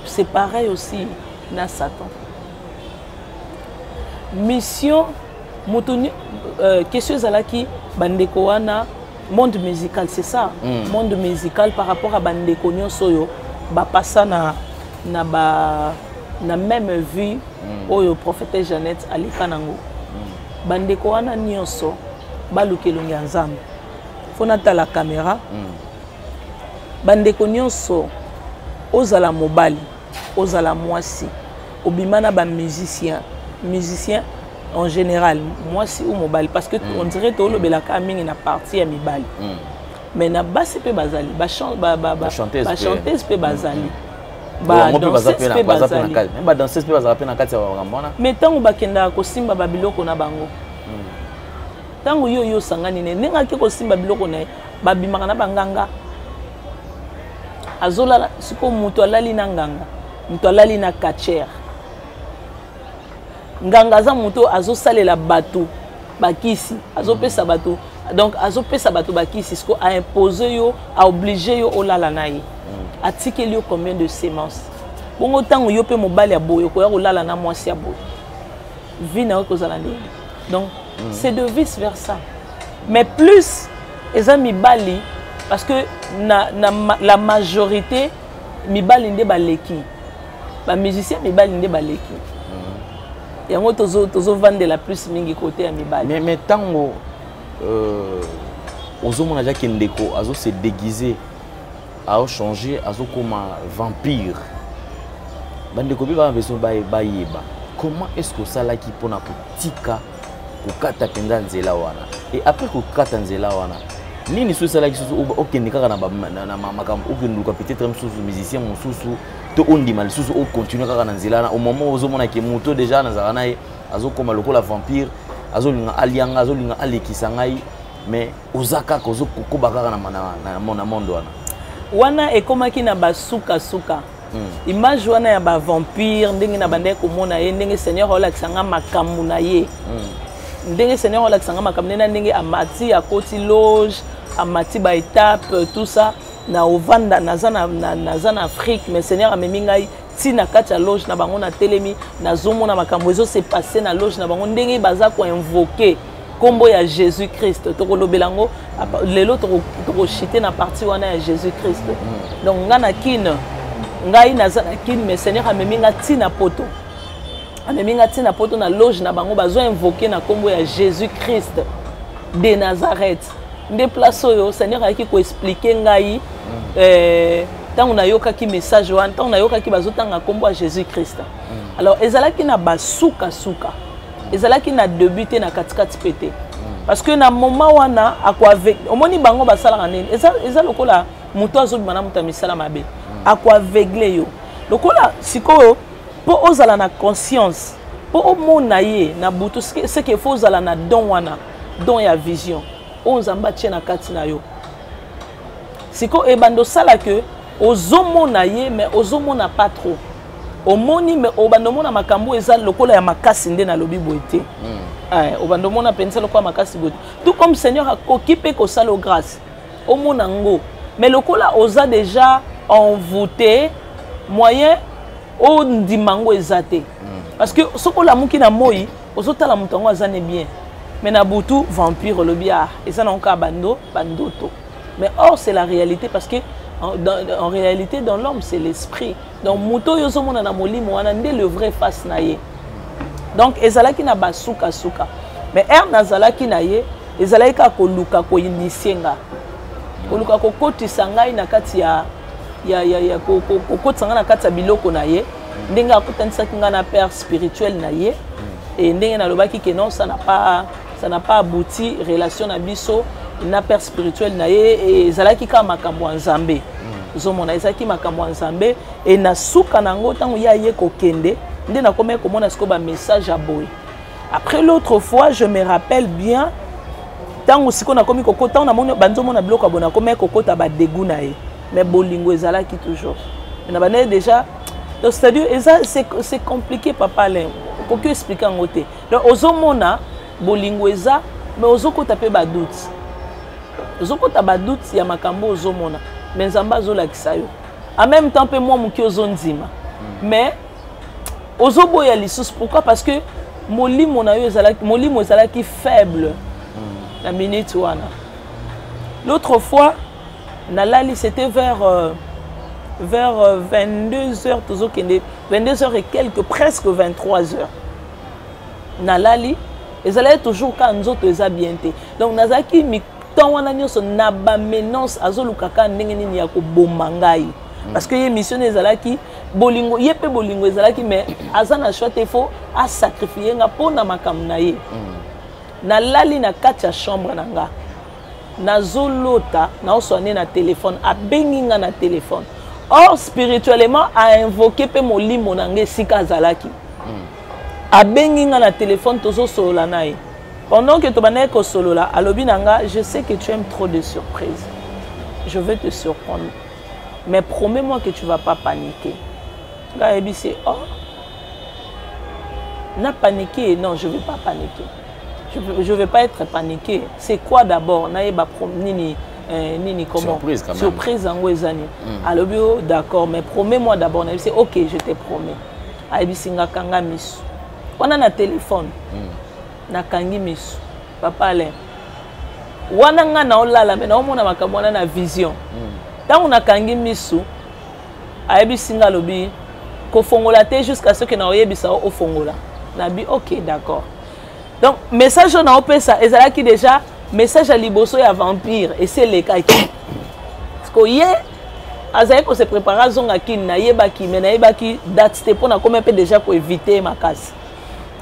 c'est pareil aussi na satan mission moto euh, question ezalaki bandeko wana monde musical c'est ça mm. monde musical par rapport à bandeko nyonso oyo bapasa na, na, ba, na même vie mm. oyo prophétesse jeannette aleka nango mm. bandeko wana nyonso baluka elongi ya nzambe mpo natala kamera mm. bandeko nyonso ozala mobali ozala mwasi obima na bamusicien musicien en général mwasi ou mobali parce que mm. on dirait tolobelaka mingi na partie ya mibali mm. mais na basi mpe bazali bachanteuse mpe bazali badanseuse mpe bazalaka mpe na kati ya makambo wana mais ntango bakendaka kosimba babiloko na bango ntango yo yo osangani ne ndenge ake kosimba biloko na ye babimaka na banganga azolala sikoyo moto alali na nganga moto alali na catchere nganga aza moto oyo azosalela bato bakisi azopesa mm. bato donc azopesa bato bakisi siko aimpose yo aoblige yo olala na ye mm. atikeli yo combien de semence bongo ntango yo mpe mobali ya boye okoya kolala na mwasi ya boye vie na yo ekozala ndenge donc mm. c'est de vice versa mais plus eza mibali parce que na, na, la majorité mibali nde baleki ba musicien mibali nde baleki mhm. yango tozovandela tozo plus mingi kote ya mibali mais, mais tango euh, ozomona jake ndeko azo se déguise aochange azokoma vampire bandeko mpe bana besoin bayeba comment est ce que osalaki mpona kotika kokata mpenza nzela wana e après kokata nzela wana nini soki esalaki susu okende kaka na makambo okende luka peut-être mosusu musicien mosusu to ondima lisusu ocontinue kaka na nzela wana omoma ozomona ke moto deja nazalaka na ye azokoma lokola vampire azolinga alia ngai azolinga alekisa ngai mais oza kaka ozokokoba kaka na monde wana wana ekomaki na basukasuka hmm. image wana ya bavampire ndenge na bandaki komona ye ndenge seigneur olakisa ngai makambo na ye hmm. ndenge seigneur olakisa ngai makambo nde na ndenge amati akoti loge amati baetape tout ça na ovanda naza na, na, naza na afrique mais seigneur amemi ngai ti na kati ya loge na bango natelemi nazomona makambo ezose passe na loge na bango ndenge baza koinvoke nkombo ya jésus christ tokolobela yango lelo tokoshite na parti wana ya jésus christ mm. donc ngai na kine ngai naza na kine mais seigneur amemi ngai ti na poto amemi ngai ti na poto na loge na bango bazoinvoke na nkombo ya jésus christ de nazareth nde place oyo seigneur ayaki koexplike ngai mm. eh, ntango nayokaki message wana ntango nayokaki bazotanga nkombo ya jésus christ mm. alors ezalaki na basukasuka ezalaki na debut te na katikati mpe te mm. parce que na moment wana akoave omoni bango basalaka nini eza, eza lokola moto azobima na moto ya misala mabe mm. akoaveugle yo lokola sikoyo mpo ozala na conscience mpo omona ye na butu seke efo ozala na don wana don ya vision oyo nzambe atie na kati na yo sikoyo ebanda osala ke ozomona ye mais ozomona pas trop omoni mais obanda omona makambo oyo eza lokola ya makasi nde nalobi boye te hmm. eh, obanda omona mpenza lokola makasi boye tout comme seigneur akoki mpe kosala grâce omona ngo mais lokola oza déjà envoûté moyen ondima ngo eza te hmm. parce que soki olamuki na moi ozotala moto yango aza ne bien mais na butu vampire olobi ah eza nango kaka bando bandoto mais or c'est la réalité parce que en, dans, en réalité dans l'homme c'est l'esprit donc moto oyo ozomona na molimo wana nde le vrai face na ye donc ezalaki na basukasuka mais heure nazalaki na ye ezalaki kaka koluka koinisie nga koluka kokotisa ngai na kati ya, ya, ya, ya kokotisa ngai na kati ya biloko na ye ndenge akutanisaki ngai na père spirituel na ye e ndenge nalobaki ke non ça n'a pas ça n'a pas abouti relation na biso na père spirituel na ye e ezalaki kaka makambo ya nzambe hmm. ozomona ezalaki makambo ya nzambe e na suka na yango ntango ye aye kokende nde nakomaki komona sikoyo bamessage ya boye après l'autre fois je me rappelle bien ntango sikoyo nakomi kokota ntango banzomona biloko ya boye nakomaki kokota badegu na ye mais bolingo ezalaki toujours na banaye déjà donc c'est à dire eza c'est compliqué papa alain okoki explike yango te donc ozomona bolingo eza mais ozokota mpe badoute ozokota badoute ya makambo ozomona mais nzambe azolakisa yo en même temps mpe mwa moke ozondima hmm. mais ozoboya lisusu pourquoi parce que molimo na yo ezalaki molimo ezalaki faible hmm. na minute wana l'autre fois nalali c'était vers euh, vers 22 euh, heures tozokende 22 heures et quelques presque 23 heures nalali ezalaki toujours kaka nzoto eza bien te donc nazalaki temps wana nyonso na bamenance azoluka kaka ndenge nini ya koboma ngai mm. parce que ye mission ezalaki bolingo ye mpe bolingo ezalaki mais aza na choix te fo asacrifie nga mpo na makambo na ye mm. nalali na kati ya chambre na nga nazolota naoswa nde na telefone abengi nga na telefone or spirituellement ainvoke mpe molimo na nga esika azalaki hmm. abengi nga na telefone tozosolola na ye pendant que tobandaki kosolola alobi na nga je sais que tu aimes trop de surprise je vais te surprendre mais promets moi que tu vas pas paniquer nga ayebisi oh na paniquer non je vais pas paniquer je vais pas être paniqué c'est quoi d'abord nayeba nini euh, nini comment surprise, quand même. surprise yango eza nini mm. alobi o oh, d'accord mais promets moi d'abord nayebisi ok je te promets ayebisi nga kanga misu wana na telefone mm. nakangi misu papa alain wana nga naolala me naomona makambo wana na vision ntango mm. nakangi misu ayebisi nga alobi kofongola te jusqu'à ce que na oyebisa o ofongola nabi ok d'accord donc message oyo naopesa ezalaki déjà message ya liboso ya vampire esi elekaki parceque ye azalaki kose prépare azonga kini nayebaki me nayebaki date te mpo nakomi mpe déjà koevite ye makasi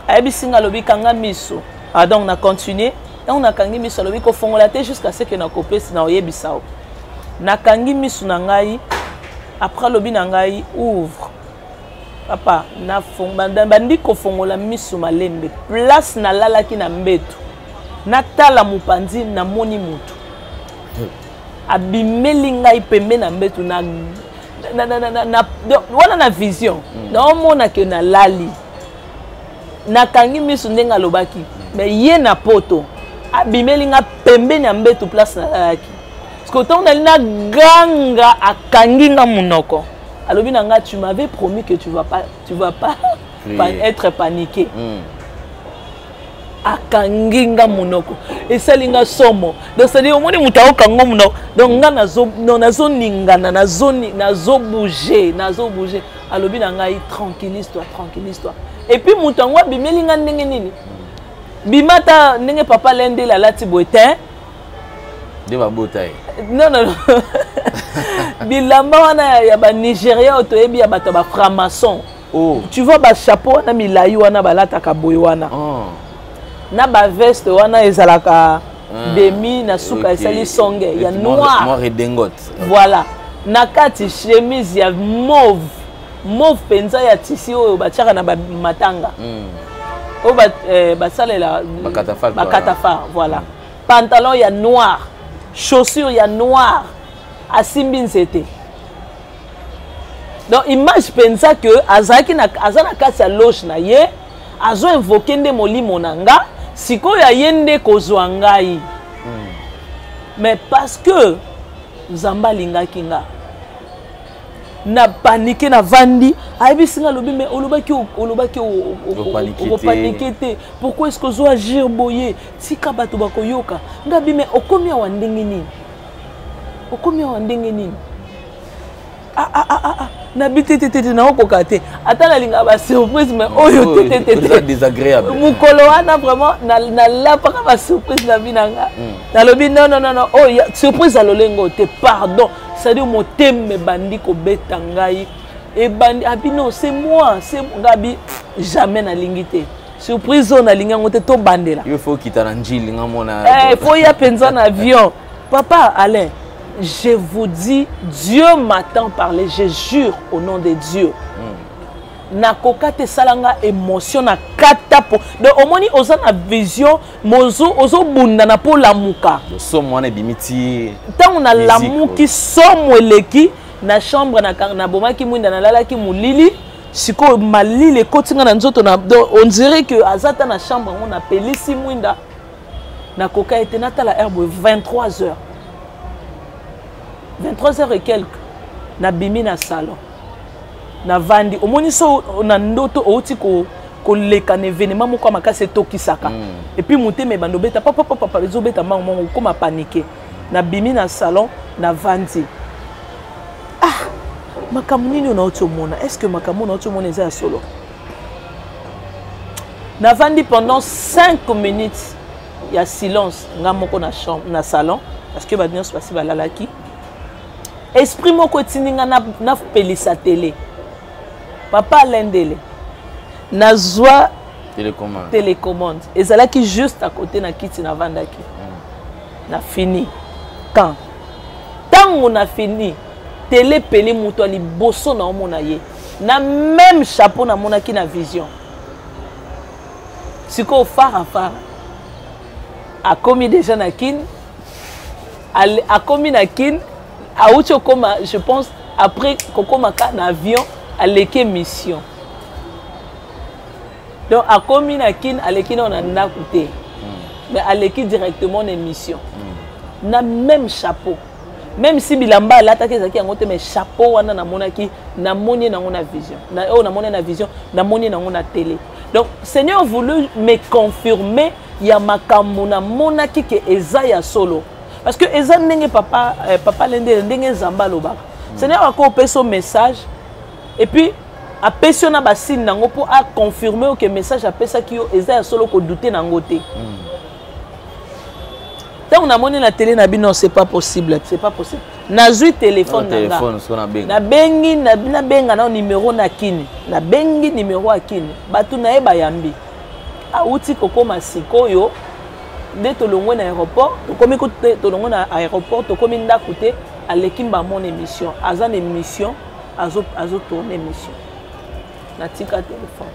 ayebisi nga alobi kanga miso ah donc na continue ntango nakangi miso alobi kofongola te jusqu'à ce que nakopesi na oyebisa yo nakangi miso na ngai après alobi na ngai ouvre papa bandi kofongola miso malembe place nalalaki na mbetu natala mopanzi namoni motu abimeli ngai pembe na mbetu na, na, na, na, na, na, wana na vision mm. naomona ke nalali nakangi miso ndenge alobaki me ye na poto abimeli nga pembeni ya mbetu place nalalaki parceke ntango nali na ganga akangi nga monoko alobi na nga tu m'avais promis que tu vas pas, tu vas pas oui. pa, être paniqué mm. akangi nga monoko esali nga somo donc cetadi omoni moto aokango monoko donc nga nazoningana nazobouge nazobouge alobi na ngai tranquillise toi tranquillise toi epuis moto yango abimeli ngai ndenge nini bima ata ndenge papa lendele alati boye te nde babota ye non non bilamba wana ya banigeria oyo toyebi ya bato ya baframaçon oh. tu vois bachapeau wana milai wana balataka boye wana oh. na baveste wana ezalaka ah, demi na suka okay. esali songe Et ya noir noir et dengote voilà na kati chemise ya mauve mauve mpenza ya tisi oyo batiaka na matanga mm. oyo eh, basalela bakatafa voilà mm. pantalon ya noir chaussure ya noir asimbi nzete donc image mpenza que azalaki aza na kati ya loge na ye azo invoke nde molimo na nga sikoyo aye nde kozwa ngai hmm. mais parce que nzambe alingaki nga na panike na vandi ayebisi nga alobi me olobaki olobaki okopanike te pourquoi est ce que ozo agir boye tika bato bakoyoka nga bi me okomi awa ndenge nini okomi awa ndenge nini ah, ah, ah, ah. ah. nabi tetetete naokoka te ata nalinga basurprise mai oyo oh, tetetete mokolo wana vraiment nalapaka basurprise na bi na nga hmm. nalobi nononono oyo oh, surprise ya lolenge oyo te pardon cetadi motema ebandi kobeta ngai ebandi abi non c'est moi c'est ngabi jamais nalingi te surprise oyo nalingi yango te tobandela yo fo okita na njili nga mona eh, fo ya mpenza na avion Papa Alain, je vous dis, Dieu m'a tant parlé, je jure au nom de Dieu. Mm. nakoka te esala nga émotion na kata po donc omoni oza na vision ozobunda na mpo olamuka somo wana ebimi ti ntango nalamuki somo eleki na chambre nabomaki mwinda nalalaki molili sikoyo malili ekoti nga na nzoto na on dirait que aza ata na chambre yango napelisi mwinda nakoka ete natala heure boye 23 heures 23 heures et quelque nabimi na salon navandi omoni so na ndoto outi ko koleka na événement moko ya makasi etokisaka mm. epuis motema ebanda obeta papapapapa ezobeta mbango moko okoma panike nabimi na salon navandi ah makambo nini oyo nauti omona est ce que makambo oyo nauti omona eza ya solo navandi pendant 5 minutes ya silence nga moko na chambre na salon parce que bato nyonso basi balalaki esprit moko etindi nga napelisa na tele papa alendele nazwa telecommande, telecommande. ezalaki juste à côté na kiti navandaki mm. na fini quand ntango na fini tele pele moto ya liboso na omona ye na meme chapeau namonaki na vision sikoyo fara fara akomi déjà na kin akomi na kin auti okoma je pense après kokomaka na avion aleki émission donc akomi na kin aleki nao na ndako te hmm. mais aleki directement na émission hmm. na même chapeau meme si bilamba alataki ezalaki yango te mais chapeau wana namonaki namoni ye nango na vision na oyo oh, namoni ye na vision namoni ye nango na tele donc seigneur voulu me confirmer ya makambo namonaki ke eza ya solo parce que eza ndenge papa eh, papa lendele ndenge nzambe alobaka hmm. seigneur ako opesi yo message et puis apesi yo na basine nango mpo aconfirme oke message apesaki yo eza ya solo kodoute nango te mm. ntango namoni na tele na bino c'est pas possible c'est pas possible nazwi telefone nabengi nabenga nao nimero na kini nabengi nimero ya kini bato na ye bayambi awuti kokóma sikoyo nde tolongwe na aéroport tokomi tolongwe na aéroport tokomi ndako te aleki mbamona émission aza na émission azotourne émission natika telefone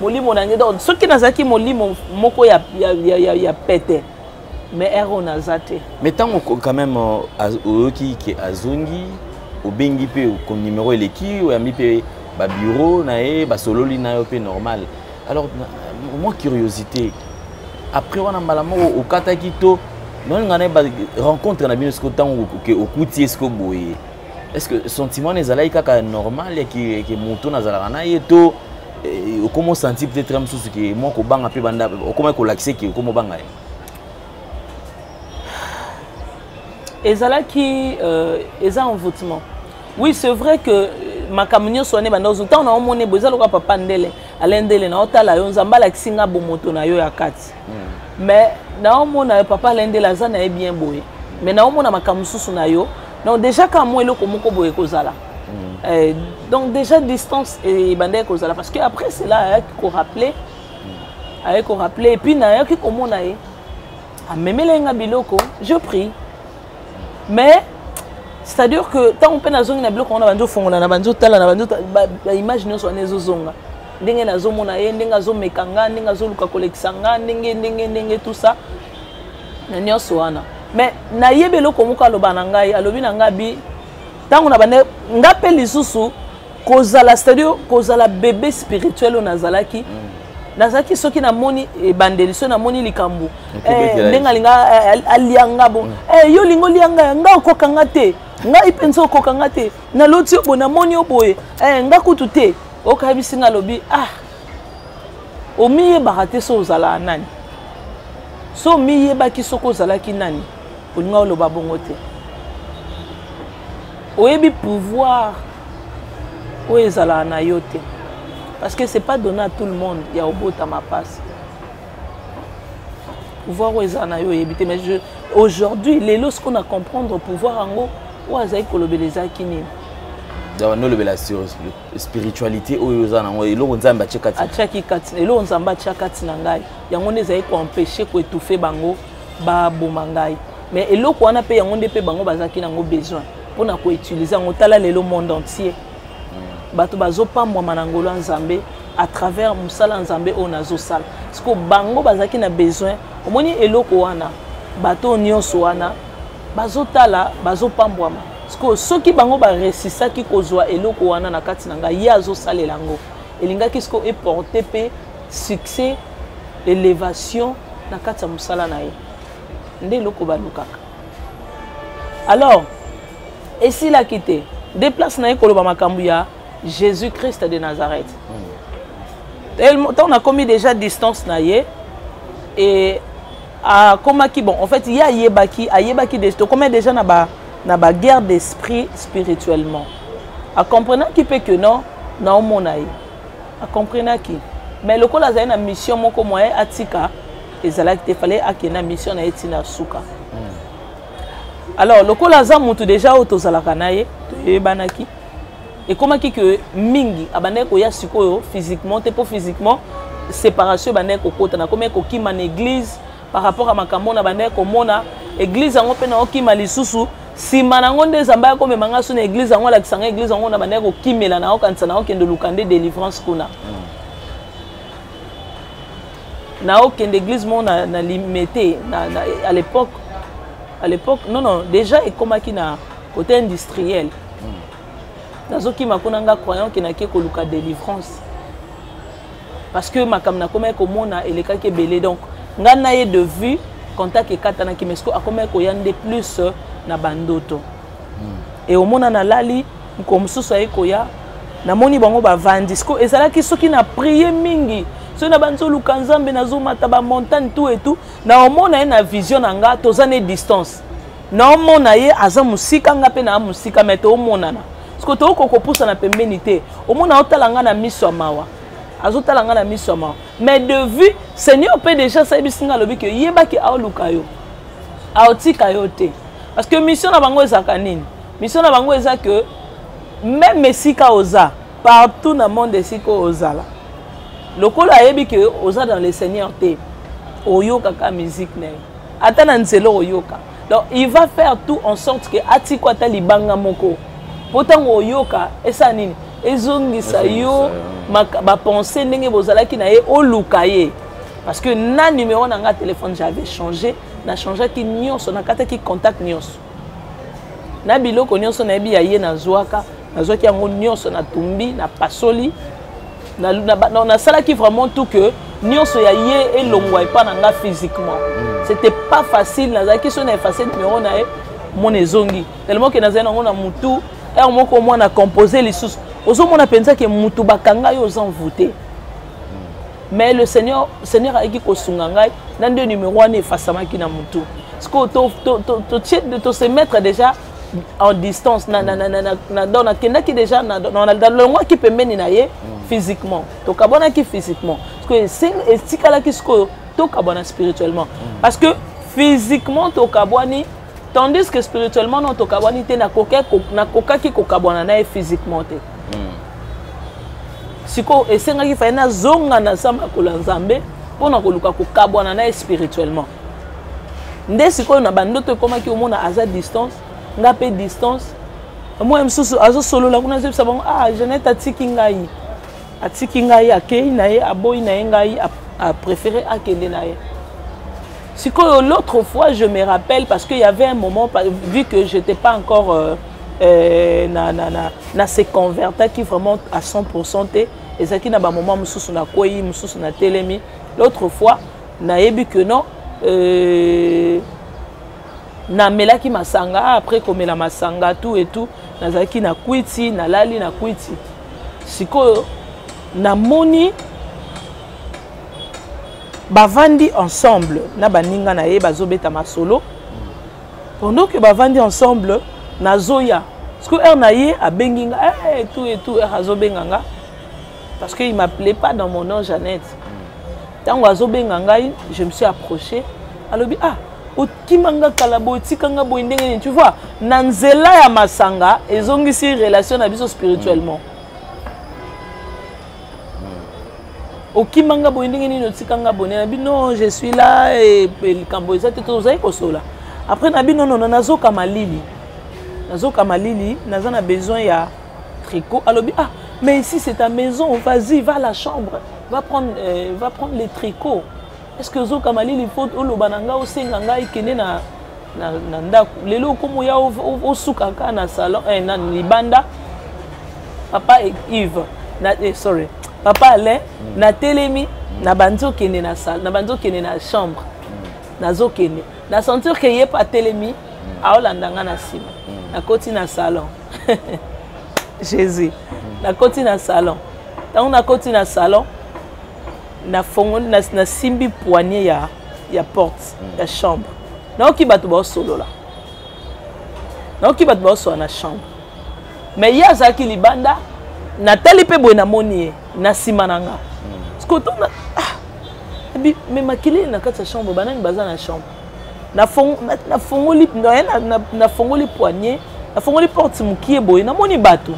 molimo na nge donc soki nazalaki molimo moko ya, ya, ya, ya, ya pete mais ero naza te mais ntango quand même euh, oyoki ke azongi obengi mpe numero eleki oyambi mpe babiro na ye basololi na yo mpe normal alors mwa curiosité après wana mbala moko okataki to noningana rencontre na bino siko ntango okuti ye siko boye est ce que sentiment wana ezalaki kaka normal ya ke moto nazalaka na ye to eh, okoma osanti peut-être ya mosusu ke mwa kobanga mpe banda okomaki kolakisa ke okoma obanga ye ezalaki euh, eza envoûtement oui c'est vrai que euh, makambo nyonso wana ebanda ozo ntango na omoni ebo eza lokola papa ndele alain ndele na otala yo nzambe alakisi nga bomoto na yo ya kati hmm. mais naomona yo papa lendela aza na ye bien boye mais naomona makambo mosusu na yo donc déjà ka mwa eloko moko boye ekozala hmm. eh, donc déjà distance ebandaki kozala parce que après cela ayaki korappeler hmm. ayaki korappeler epuis nayaki komona ye amemelaki nga biloko je prie mais c'est-à-dire que ntango mpe nazongi na biloko wana bandi ofongola na bandi otala na bandi baimage nyonso wana ezozonga ndenge nazomona ye ndenge azomeka nga ndenge azoluka kolekisa nga ndenge ndenge ndenge tout ça na nyonso wana mais nayebi eloko moko aloba na ngai alobi na ngai bi ntango na bande nga mpe lisusu kozala c'est-à-dire kozala bebe spirituel oyo nazalaki mm. nazalaki soki namoni ebandeli soki namoni likambo eh, ndenge alinga eh, alia nga bo mm. eh, yo olinga olia nga nga okoka nga te ngai mpenza okoka nga te naloti yo boye namoni yo boye nga kutu te okayebisi nga alobi ah omiyebaka te so ozalaka nani so omiyebaki soki ozalaki nani olinga oloba bongo te oyebi pouvoir oyo ezalaka na yo te parce que c'est pas donné à tout le monde ya obotama mpasi pouvoir oyo ezala na yo oyebi te mais je, aujourd'hui lelo siko na comprendre pouvoir yango oyo azali kolobela ezalaki nini donc nolobela sur spiritualité oyo oza nango eloko nzambe atye kati atyaki kati eloko nzambe atya kati na ngai yango nde ezali koempeshe koetouffe bango baboma ngai mais eloko wana mpe yango nde mpe bango bazalaki nango besoin mpo na koutilize yango tala lelo monde entier hmm. bato bazopambwama na ngolo ya nzambe à travers mosala nzambe oyo nazosala siko bango bazalaki na besoin omoni eloko wana bato nyonso wana bazotala bazopambwama sikoyo soki bango baresisaki kozwa eloko wana na kati na ngai ye azosalela yango elingaki sikoyo eporte mpe succès elevation na kati ya mosala na ye nde eloko balukaka alors esilaki te de place na ye koloba makambo ya jésus christ de nazareth ntango nakomi déjà distance na ye e akomaki bon en fait ye ayebaki ayebaki tokomai déjà na ba na baguerre d'esprit spirituellement acomprenaki mpe que non naomona ye a comprenaki mais lokola azali na mission moko moyen atika ezalaki te fallait akende na mission na ye ntina suka hmm. alors lokola aza motu déjà oyo tozalaka na ye toyebanaki ekomaki ke mingi abandaki koya sikoyo physiquement te mpo physiquement séparation ebandaki kokota nakomaki kokima na église par rapport à makambo na bandaki komona eglize yango mpe naokima lisusu nsima na yango nde nzambe ayaki komema ngai so na eglize yango alakisa ngai eglize yango na bandaki kokimela na okanisa na okende oluka nde délivrance kuna mm. na okende eglize moko na, na lime te na, na, à l'époque à l'époque non non déjà ekomaki na côté industriel mm. nazokima kuna ngai croyant ke nake koluka délivrance parce que makambo nakomaki komona elekaki ebele donc ngai na ye de vue contact ekatanaki mais sikoyo akomaki koya nde plus euh, na bandoto hmm. e omona nalali mokolo mosusu aye koya namoni bango bavandi sikoyo ezalaki soki na prie mingi soki na banzi oluka nzambe nazomata bamontagne tout et tout naomona ye na vision na nga toza ne distance naomona ye aza mosika nga mpe naa mosika me toomonana siko tooko kopusana pembeni te omona otala nga na miso ya mawa azotala nga na miso ya mawa mais de vue seigneur mpe déjà asayebisi nga alobi ke yebaki aoluka yo aotika yo te parce que mission na bango ezalaka nini mission na bango eza que meme esika oza partout na monde esika oyo ozala lokola ayebi ke oza dans le seigneur te oyokaka musique na ye ata na nzela oyoka donc il va faire tout en sorte que atikwa ata libanga moko mpo ntango oyoka esala nini ezongisa yo bapense ndenge bozalaki na ye oluka ye parce que na numéro na nga téléphone j'avais changé na changeaki nyonso nakataki contact nyonso na biloko nyonso nayebi ya ye nazwaka nazwaki yango nyonso natumbi napasoli nasalaki vraiment tout que nyonso ya ye elongwa epai na nga physiquement mm. c'était pas facile nazalaki so na efface numero na ye mona ezongi tellement ke nazali nango na motu heure moko mwana compose lisusu ozomona mpenza ke motu bakanga yo oza envoute mais le seigneur seigneur ayaki kosunga ngai na nde numéro wana efasamaki na motu sikoyo tose mettre déjà en distance na, na, na, na, na, na, donc nakendaki déjà nalongwaki pembeni na ye mm. physiquement tokabwanaki physiquement etikalaki sikoyo tokabwana spirituellement mm. parce que physiquement tokabwani tandis que spirituellement non tokabwani te nakokaki kokabwana na ye physiquement te hmm. sikoyo esengaki faye nazonga na sa makolo ya nzambe mpo na koluka kokabwana na ye spirituellement nde sikoyo na bandoto ekomaki omona aza distance nga mpe distance moi mosusu azosolola kuna azoyebisa bango ah jeannette atiki ngai atiki ngai akei na ye aboyi na ye ngai apréféré akende na ye sikoyo l'autre fois je me rappelle parce que y avait un moment vu que j'étais pas encore euh, euh, na, na, na, na se convertaki vraiment à 100% te ezalaki na bamoment mosusu nakwei mosusu natelemi l'autre fois nayebi que non euh, namelaki masanga ah, après komela masanga tout et tout nazalaki na kwiti nalali na kwiti sikoyo namoni bavandi ensemble na baninga na ye bazobeta masolo pendant que bavandi ensemble nazoya parce que heure na ye abengi nga hey, eh, tout et tout heure azobenga nga parce que il m'appelait pas dans mon nom Jeannette ntango azobenga ngai je me suis approché alobi ah okima nga kala boye otika nga boye ndenge nini tu vois na nzela ya masanga ezongisi relation na biso spirituellement mm. okima nga boye ndenge nini otika nga bone na bino je suis là likambo eza te tozali kosola après na bino nono nazoka malili nazoka malili naza na besoin ya tricot alobi ah mais ici c'est ta maison vas-y va la chambre va prendre, euh, va prendre les tricots est ce que ozoka malili faut oloba na ngai osenga ngai kende na, na, na ndako lelo okomo ya osuka kaka na salon eh, na libanda papa ive na, eh, sorry papa alain mm. natelemi mm. na bandi okende na salle na bandi okende na chambre mm. nazokende na sentir ke ye mpe atelemi mm. aolanda ngai na nsima mm. nakoti na salon jésus mm. nakoti na salon ntango nakoti na salon nafongoli nasimbi poignet ya, ya porte mm. ya chambre nayoki bato baosolola nayoki bato baosola na chambre me ye azalaki libanda natali mpe boye namoni ye na nsima na nga mm. sikotona ah, me makelele na kati ya chambre banani baza na chambre nafongoli nafongoli poignet nafongoli porte mokie boye namoni bato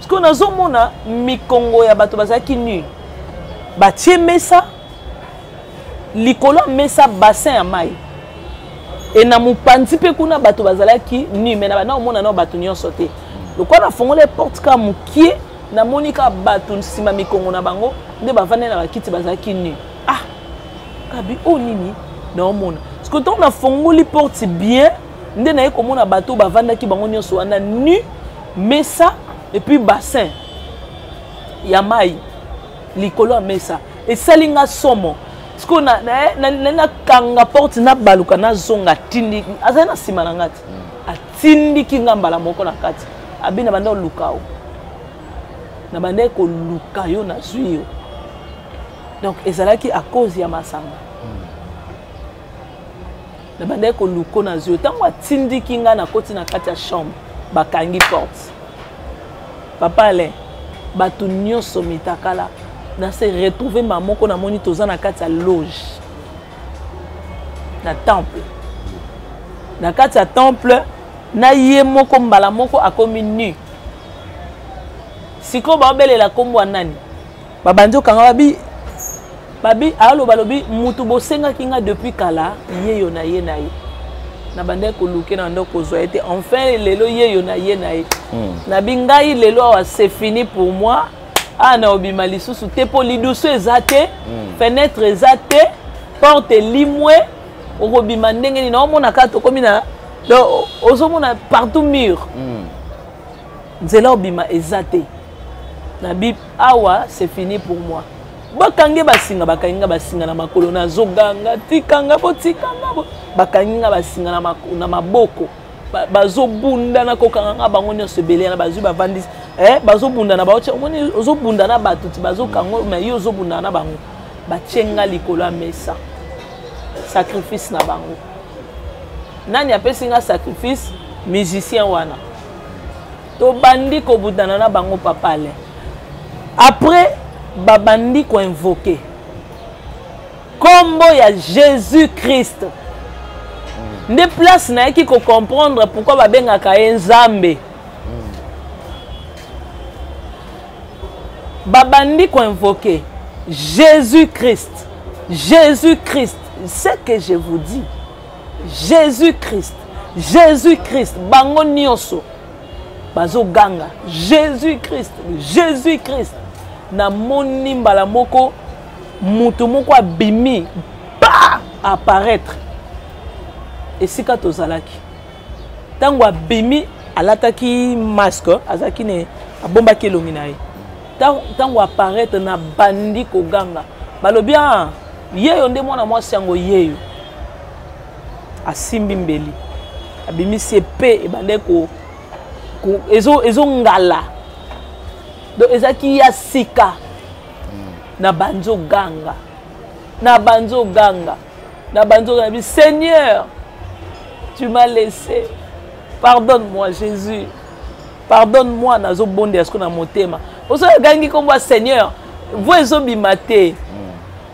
sikoyo nazomona mikongo ya bato bazalaki nul batie mesa likolo ya mesa bassin ya mai e na mopanzi mpe kuna bato bazalaki nui me na banda komona nao bato nyonso te lokola nafongoli porte ka mokie namoni kaka bato nsima mikongo na bango nde bavandi na bakiti bazalaki nui ah kabi oyo oh, nini naomona sikoyo ntango nafongoli porte bien nde naye komona bato bavandaki bango nyonso wana nu mesa epuis bassin ya mai likolo ya mesa esali nga somo sikoyo nakanga eh, porte nabaluka nazonga atindi azali na nsima na ngai te hmm. atindiki nga mbala moko na kati abi na banda oluka yo na bandaki koluka yo nazwi yo donc ezalaki à cause ya masanga nabandaki koluko na zwi ntango atindiki ngai nakoti na kati ya chambre bakangi porte papa alain bato nyonso mitakala na se retrouve ma moko namoni toza na kati ya loge na temple na kati ya temple na ye moko mbala moko akomi nu sikoyo baobelela nkombo ya nani babandi okanga babi babi aloba lobi mutu bosengaki nga depuis kala yeyo na ye na ye nabandaki koluke na ndako kozwa ye te enfin lelo yeyo na ye na ye hmm. nabi ngai lelo awa c'est fini pour moi awa na obima lisusu te mpo lidusu eza te hmm. fenetre eza te porte elimwe okobima ndenge nini omona kaka tokomi na ozomona partout mur hmm. nzela obima eza te na bip awa c'est fini pour moi bakangi basinga bakangi nga basinga na makolo nazoganga tikanga botikanga bakangi nga basinga na maboko bazobunda na kokanga nga bango nyonso ebele yana bazwi bavandisi eh, bazobunda na baotia omoni ozobunda na bato ti bazokango ma ye ozobunda na bango batie nga likolo ya mesa sacrifice na bango nani apesi nga sacrifice musicien wana tobandi kobudana na bango papa ale après babandi koinvoke nkombo ya jésus christ mm. nde place nayaki kocomprendre pourkui babengaka ye nzambe mm. babandi koinvoke jésus christ jésus christ ce que je vous dis jésus christ jésus christ bango nyonso bazoganga jésus christ jésus christ namoni mbala moko moto moko abimi ba apparaître esika tozalaki ntango abimi alataki masque azalaki ne abombaki elongi na ye ntango apparaître na bandi koganga balobi a ah, yeyo nde mwana mwasi yango yeyo asimbi mbeli abimisi epe ebandaki ko, ko ezo, ezo ngala donc ezalaki ya sika mm. na banzo ganga na banzo ganga na banzo ganga bi seigneur tu m'as laissé pardonne moi jésus pardonne moi nazo bondela siko na motema ozo gangi kombo ya seigneur voi ezobima te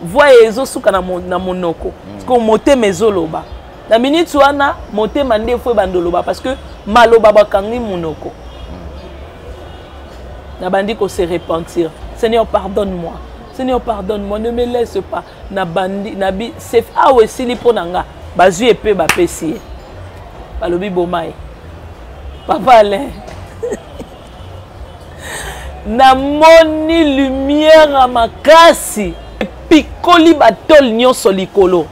voi ezosuka na monoko siko motema ezoloba na miniti wana motema nde fo ebanda oloba parce que maloba bakangi monoko nabandi kose repentir seigneur pardonne moi seigneur pardonne moi ne me laisse pas na bandi na bi sef awa ah esili mpo na nga bazwi epe bapesi ye balobi boma ye papa alain namoni lumière makasi epikoli batole nyonso likolo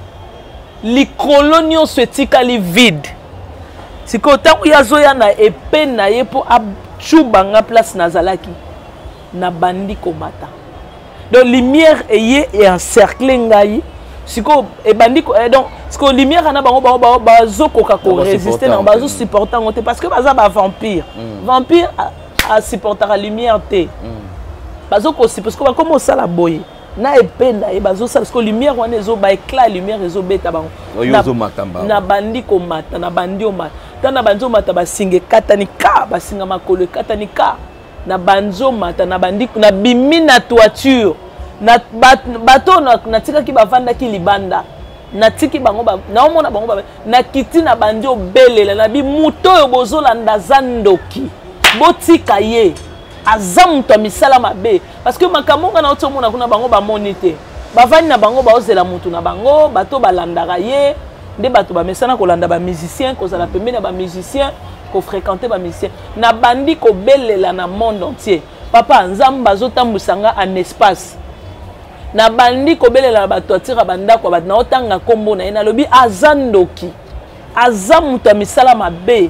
likolo nyonso etikali vide sikoyo ntango ye azoya na epe na ye mpo acuba nga place nazalaki nabandi komata donc lumière eye encercle ngai sikoyo ebandi eh, donc sikoyo lumière ana bango bango bazokoka koresiste nango bazosupporte yango te parce que baza bavampire mm. vampire asupportaka lumière te mm. bazokosi parce que bakoma osala boye na epe na ye bazosala sikoyo lumière wana ezoba éclat ya lumière ezobeta bango na bandi komata na bandi omata ntango na bandi omata basinga ekatani ka basinga makolo ekatani ka na banzo mata na bandi na bimi na toiture na bato natikaki bavandaki libanda natiki bango naomona bango nakiti na bandi obelela na bi moto oyo bozolanda aza ndoki botika ye aza moto ya misala mabe parce que makambo nga nauti omona kuna bango bamoni te bavandi na bango baozela motu na bango bato balandaka ye nde bato bamesana kolanda bamusicien kozala pembeni ya bamusicien kofréquente bamusicien nabandi kobelela na monde entier papa nzambe azotambwisa nga en espace nabandi kobelela na bato atira bandako ya bato naotanga nkombo na ye nalobi aza ndoki aza moto ya misala mabe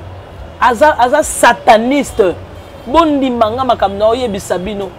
aza, aza sataniste bondima nga makambo naoyebisa bino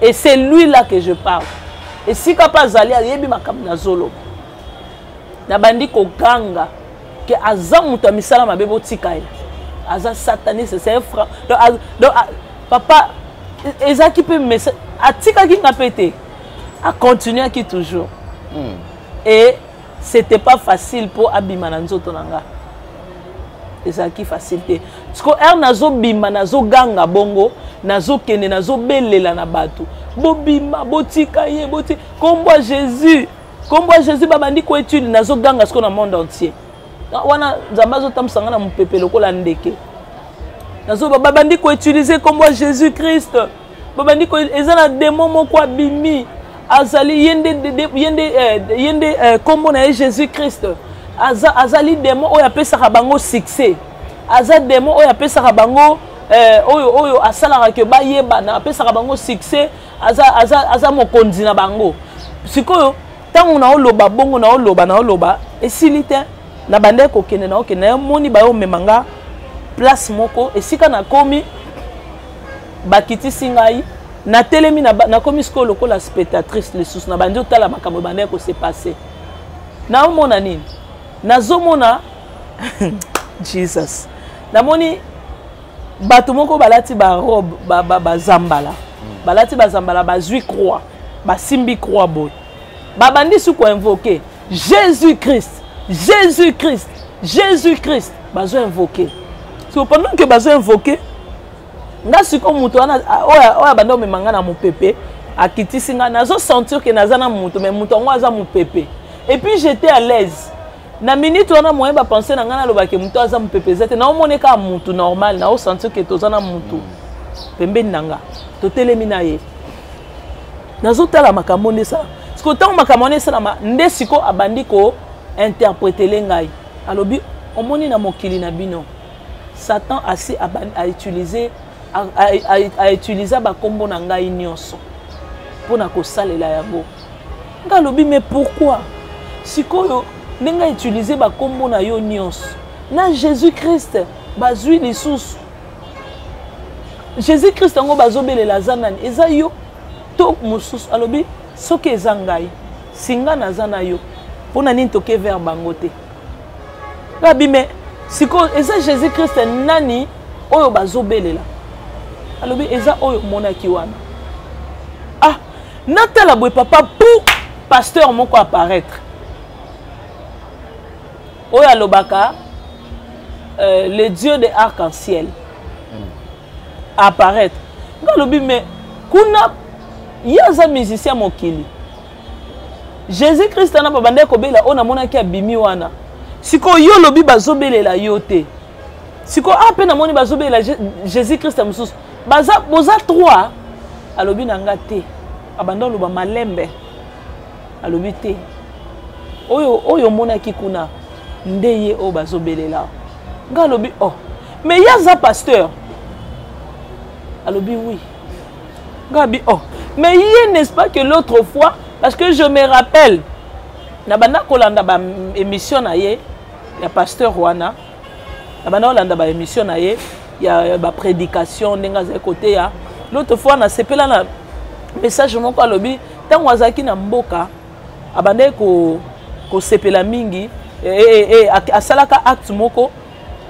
et c'est lui là que je parle esika mpe azali ayebi makambo nazoloba nabandi koganga ke aza moto ya misala mabe botika ye aza sataniste c'est un franc donc, donc papa ezalaki mpe message atikaki nga mpe te acontinuaki toujours mm. et C'était pas facile po abima na nzoto na nga. Ezalaki facile te. Siko er nazo bima nazo ganga bongo nazo kende nazo belela na bato. Bobima botika ye boti kombo Jésus. Kombo Jésus babandi ko étude nazo ganga siko na monde entier. Ah, wana Nzambe azo tambusa nga na mopepe lokola ndeke. Nazo babandi ko utiliser kombo Jésus Christ. babandi ko eza na demo moko abimi azali ye nde nkombo eh, na ye jésus christ aza, azali demo oyo apesaka bango succès aza demo oyo apesaka bango eh, oyo oyo asalaka ke bayebana apesaka bango succès aza, aza, aza mokonzi na bango sikoyo ntango naoloba bongo naoloba naoloba esili te na bandai kokende naokende namoni bayomema nga place moko esika nakomi bakitisi ngai natelemi nakomi sikoyo lokola spectatrice lisusu na bandi otala makambo ebandaki kose passe naomona nini nazomona jesus namoni bato moko balati barobe bazambala ba, ba hmm. balati bazambala bazwi croix basimbi croix boye babandisi koinvoke jésus christ jésus christ jésus christ bazo invoke so pendant que bazo invoke nga siko moto wana oyo abanda omema nga na mopepe akitisi nga nazo sentir ke naza na moto mais moto yango aza mopepe et puis j'étais à l'aise na minute wana moyen bapense na ngai nalobake moto aza mopepe eza te naomone kaka motu normal naosentir ke toza na motu pembeni na nga totelemi na ye nazotala makambo nde esala siko ntango makambo wana esalama nde siko abandi ko interpretele ngai alobi omoni na mokili na bino satan asi a utiliser a utiliser ba kombo na ngai nyonso mpo na kosalela yango nga alobi mais pourquoi sikoyo ndenge autilize bakombo na yo nyonso na jésus christ bazwi lisusu jésus christ yango bazobelela aza nani eza yo to mosusu alobi soki eza ngai singa naza na yo mpo na nini toke vers bango te babi me sikoyo eza jésus christ nani oyo bazobelela alobi eza oyo omonaki wana ah natala boye papa pour pasteur moko apparaître oyo alobaka euh, le dieu de arc en ciel mm. apparaître nga alobi me kuna ye aza musicien mokili jésus krist wana babandaki kobela oyo namonaki abimi wana sikoyo yo olobi bazobelela yo te sikoyo a ah, mpe namoni bazobelela jésus krist ya mosusu boza trois alobi na nga te abanda oloba malembe alobi te oyo oyo omonaki kuna nde ye oyo bazobelela nga alobi oh mais ye aza pasteur alobi oui Gabi, oh. Mais hier, n'est-ce pas que l'autre fois, parce que je me rappelle, na banda kolanda ba émission na ye ya pasteur wana na banda kolanda ba émission na ye ya ba prédication ndenge azali koteya l'autre fois nasepela na message moko alobi ntango azalaki na mboka abandaki kosepela mingi e, e, e, asalaka acte moko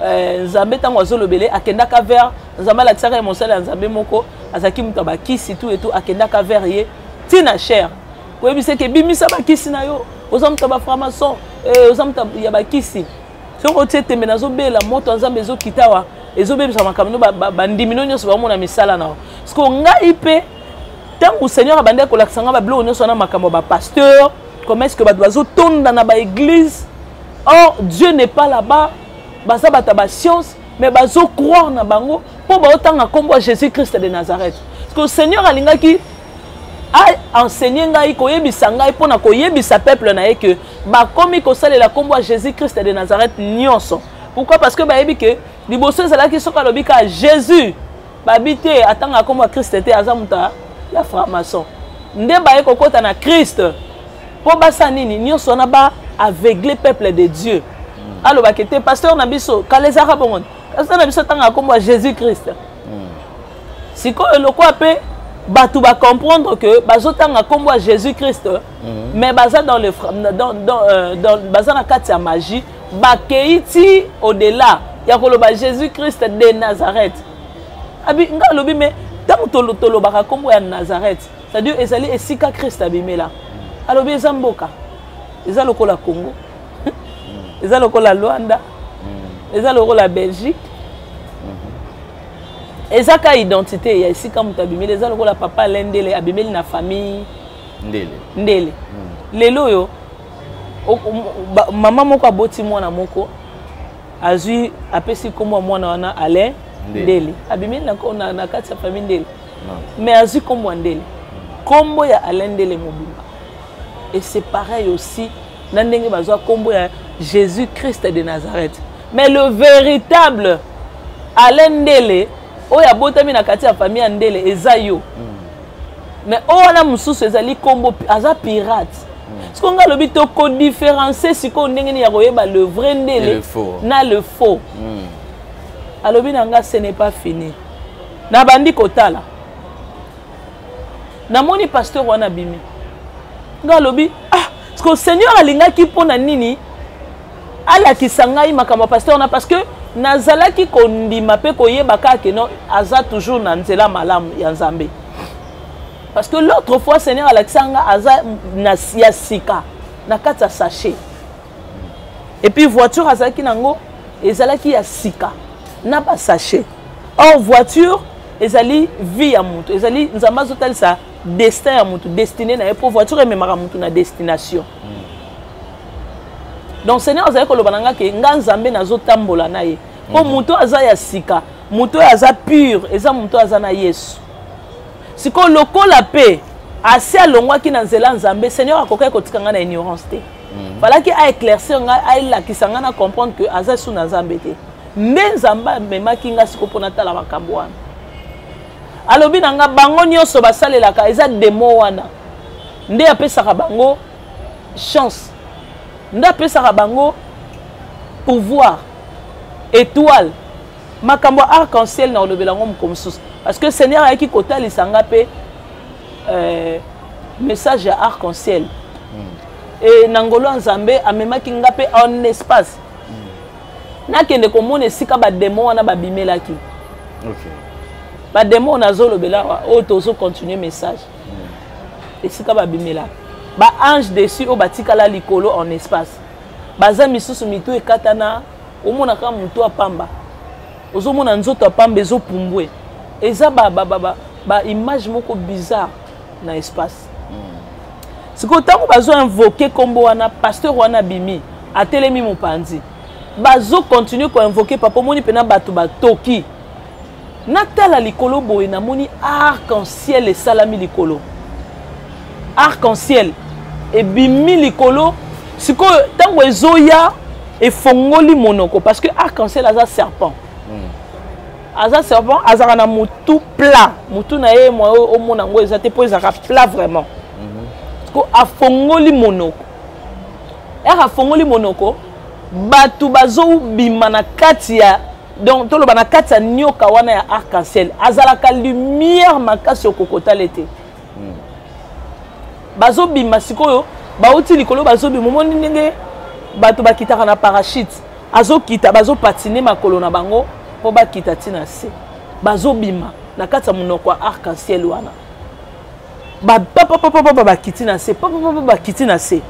Eh, nzambe ntango azolobele akendaka vers nzambe alakisaka ye mosali ya nzambe moko azalaki moto ya bakisi tu etu akendaka vers ye ntina cher koyebisa eke bimisa bakisi na yo oza moto ya baframason eh, oza moto ya bakisi soki otie tembe nazobela moto ya nzambe ezokita wa ezobebisa makambo no bandimi no nyonso bamona misala na yo siko ngai mpe ntango seigneur abandaki kolakisa ngai babiloko nyonso wana makambo ya bapasteur comment est ce que bato bazotonda na baeglise or dieu n'est pas là-bas baza bato ya bascience mais bazo croire na bango mpo baotanga nkombo ya jésus christ de nazareth que seigneur alingaki aenseigne ngai koyebisa ngai mpo na koyebisa peuple na ye ke bakomi kosalela nkombo ya jésus christ de nazareth nyonso pourquoi parce que bayebi ke liboso ezalaki soki alobi ka jésus babi te atanga nkombo ya kriste te aza moto ya franc-maçon nde baye kokɔta na kriste mpo basala nini nyonso wana ba aveugle peuple de dieu hmm. alobaki te pasteur na biso kala ezalaka bongo pasteur na biso atanga nkombo ya jésus krist hmm. sikoyo lokola mpe bato bacomprendre que bazotanga nkombo ya jésus christ hmm. mais baza dans le dans, dans, euh, dans, baza na kati ya magie bakei ti au-delà ya koloba jésus christ de nazareth abi nga alobi me ntango tolobaka nkombo ya nazareth c'est-à-dire ezali esika christ abimela alobi eza mboka eza lokola congo eza lokola luanda mm. eza lokola belgique mm-hmm. eza ka identité ya esika moto abimeli eza lokola papa alain ndele abimeli na famille ndele ndele mm. lelo oyo mama moko aboti mwana moko azwi apesi nkombo ya mwana wana alain ndele abimeli na kati ya famille ndele mais azwi nkombo ya ndele nkombo ya alain ndele mobimba et c'est pareil aussi na ndenge bazwa nkombo ya jésus christ de nazareth mais le véritable alain ndele oyo abotami na kati ya famille ya ndele eza yo mm. mais oyo wana mosusu ezali nkombo aza pirate hmm. sikoyo ngai alobi tokodifferencie sikoyo ndenge nini ya koyeba le vrai ndele na le faux hmm. alobi na ngai ce n'est pas fini nabandi kotala namoni pasteur wana abimi ngai alobi ah sikoyo seigneur alingaki mpo na nini alakisa ngai makambo ya pasteur na parce que nazalaki kondima mpe koyeba kaka ke non aza toujours na nzela malamu ya nzambe parce que l'autre fois seigneur alakisa nga aza na ya sika na kati ya sachet et puis voiture azalaki nango ezalaki ya sika na basachet or voiture ezali vie ya moto ezali nzambe azotalisa destin ya moto destine na ye mpo voiture ememaka moto na destination mm. donc seigneur azali koloba na nga ke nga nzambe nazotambola na ye mpo mm -hmm. moto aza ya sika moto oyo aza pure eza moto aza na yesu sikoyo lokola mpe asi alongwaki na nzela ya nzambe seigneur akokaki kotika ngai na ignorance te mhm. falaki aéclaircir ngai alakisa ngai na comprendre que aza su na nzambe te nde nzambe amemaki ngai siko mpo natala makambo wana alobi na ngai bango nyonso basalelaka eza demo wana nde apesaka bango chance nde apesaka bango pouvoir étoile makambo arc en ciel na olobela yango moko mosusu parce que seigneur ayaki kotalisa nga mpe euh, message ya arc en ciel mm. e na ngolo ya nzambe amemaki nga mpe en espace mm. nakende komona esika bademo wana babimelaki okay. bademo nazolobela oyo tozocontinue message esika babimelaka baange dessus oyo batikala likolo en espace baza misusu mitu ekatana omonaka motu apamba ozomona nzoto apamba ezopumbwe eza baimage moko bizarre na espace hmm. sikoyo ntango bazo invoke nkombo wana pasteur wana abimi atelemi mopanzi bazo continue koinvoke papa omoni mpena bato batoki natala likolo boye namoni arc en ciel esalami likolo arc en ciel ebimi likolo sikoyo ntango ezoya efongoli monoko parce que arc en ciel aza serpent hmm. aza serpent azalaka na motu plat motu na ye mwa oyo omona yango eza te mpo ezalaka plat vraiment hmm. ko afongoli monoko ere afongoli monoko bato bazobima na kati ya donc toloba na kati ya nioka wana ya arc-en-ciel azalaka lumière makasi okokotale te hmm. bazobima sikoyo bauti likolo bazobima omoni ndenge bato bakitaka na parachute azokita bazopatine makolo na bango mpo bakita ti na se bazobima na kati ya monoko ya arc-en-ciel wana bapapapapapa bakiti na se papapapa bakiti na se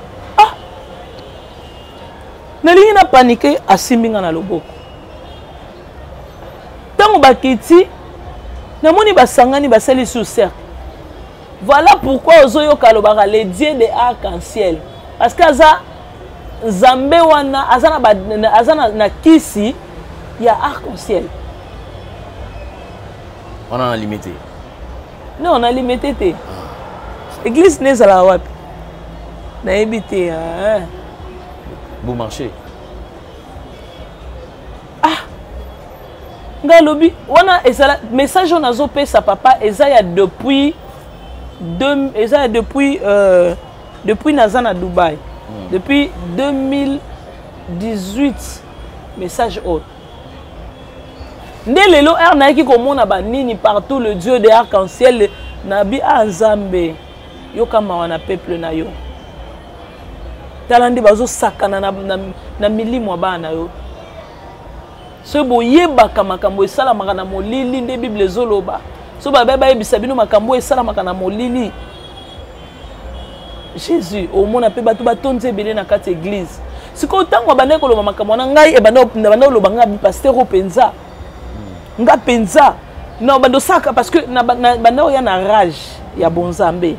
nalingi na panike asimbi nga na loboko ntango bakiti namoni basangani basali sur cercle voilà pourquoi ozoyoka alobaka le dieu de arc en ciel parce que aza nzambe wana aza na, ba, na, aza na, na kisi ya arc en ciel wana na limite non na limite te ah. église nde ezalaka wapi nayebi te hein. Bon marché. Ah ngai lobi wana ezala message oyo nazopesa papa eza ya depuis deux, eza ya depuis euh, depuis naza na dubai mm. depuis 2018 message oyo nde lelo heure nayaki komona banini partout le dieu de arc en ciel nabi a ah, nzambe yoka mawa na peuple na yo tala nde bazosakana na, na, na milimo ya bana na yo soki boyebaka makambo esalamaka na molili nde bible ezoloba so babe bayebisa bino makambo oyo esalamaka na molili jésus omona mpe bato batondi ebele na kati ya eglize sikoyo ntango abandaki koloba makambo wana ngai ebanda koloba ngai bipaster oyo mpenza nga mpenza na bando osalaka parce que na banda oya na rage ya bonzambe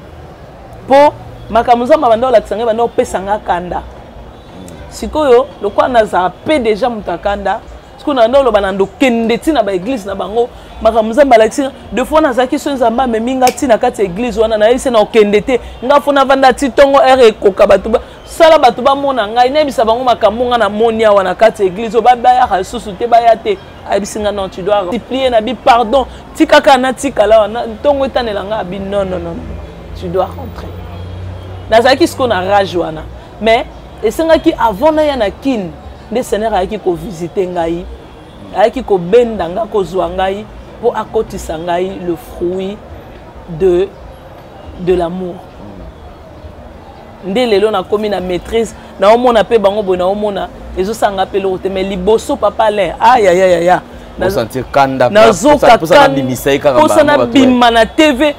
mpo makambo nzambe abanda olakisa ngai banda opesa ngai kanda sikoyo lokola nazala mpe deja moto akanda sikoyo nanda oloba na ndokende ntina baeglize na bango makambo nzambe alakisi nga de fois nazalaki so nzambe amemi nga ntina kati ya eglize wana nayebisi na okende te nga fo navanda ti ntongo ere ekoka bato sala bato bamona ngai nayebisa bango makambo ngai namoni awa na kati ya eglize oyo babayaka lisusu te baya te ayebisi ngai non tu dois multiplier na bi pardon tika kaka natikala awa ntongo etanela ngai abi non non non tu dois rentrer nazalaki sikoyo na rage wana mais esengaki avant naya na kine nde seigneur ayaki kovisite ngai ayaki kobenda ngai kozwa ngai mpo akotisa ngai le fruit de, de l'amour nde lelo nakomi na maîtrise naomona mpe bango boye naomona ezosanga mpe eloko te mais liboso papa alain ayayayaya nazokaposa nabima na tv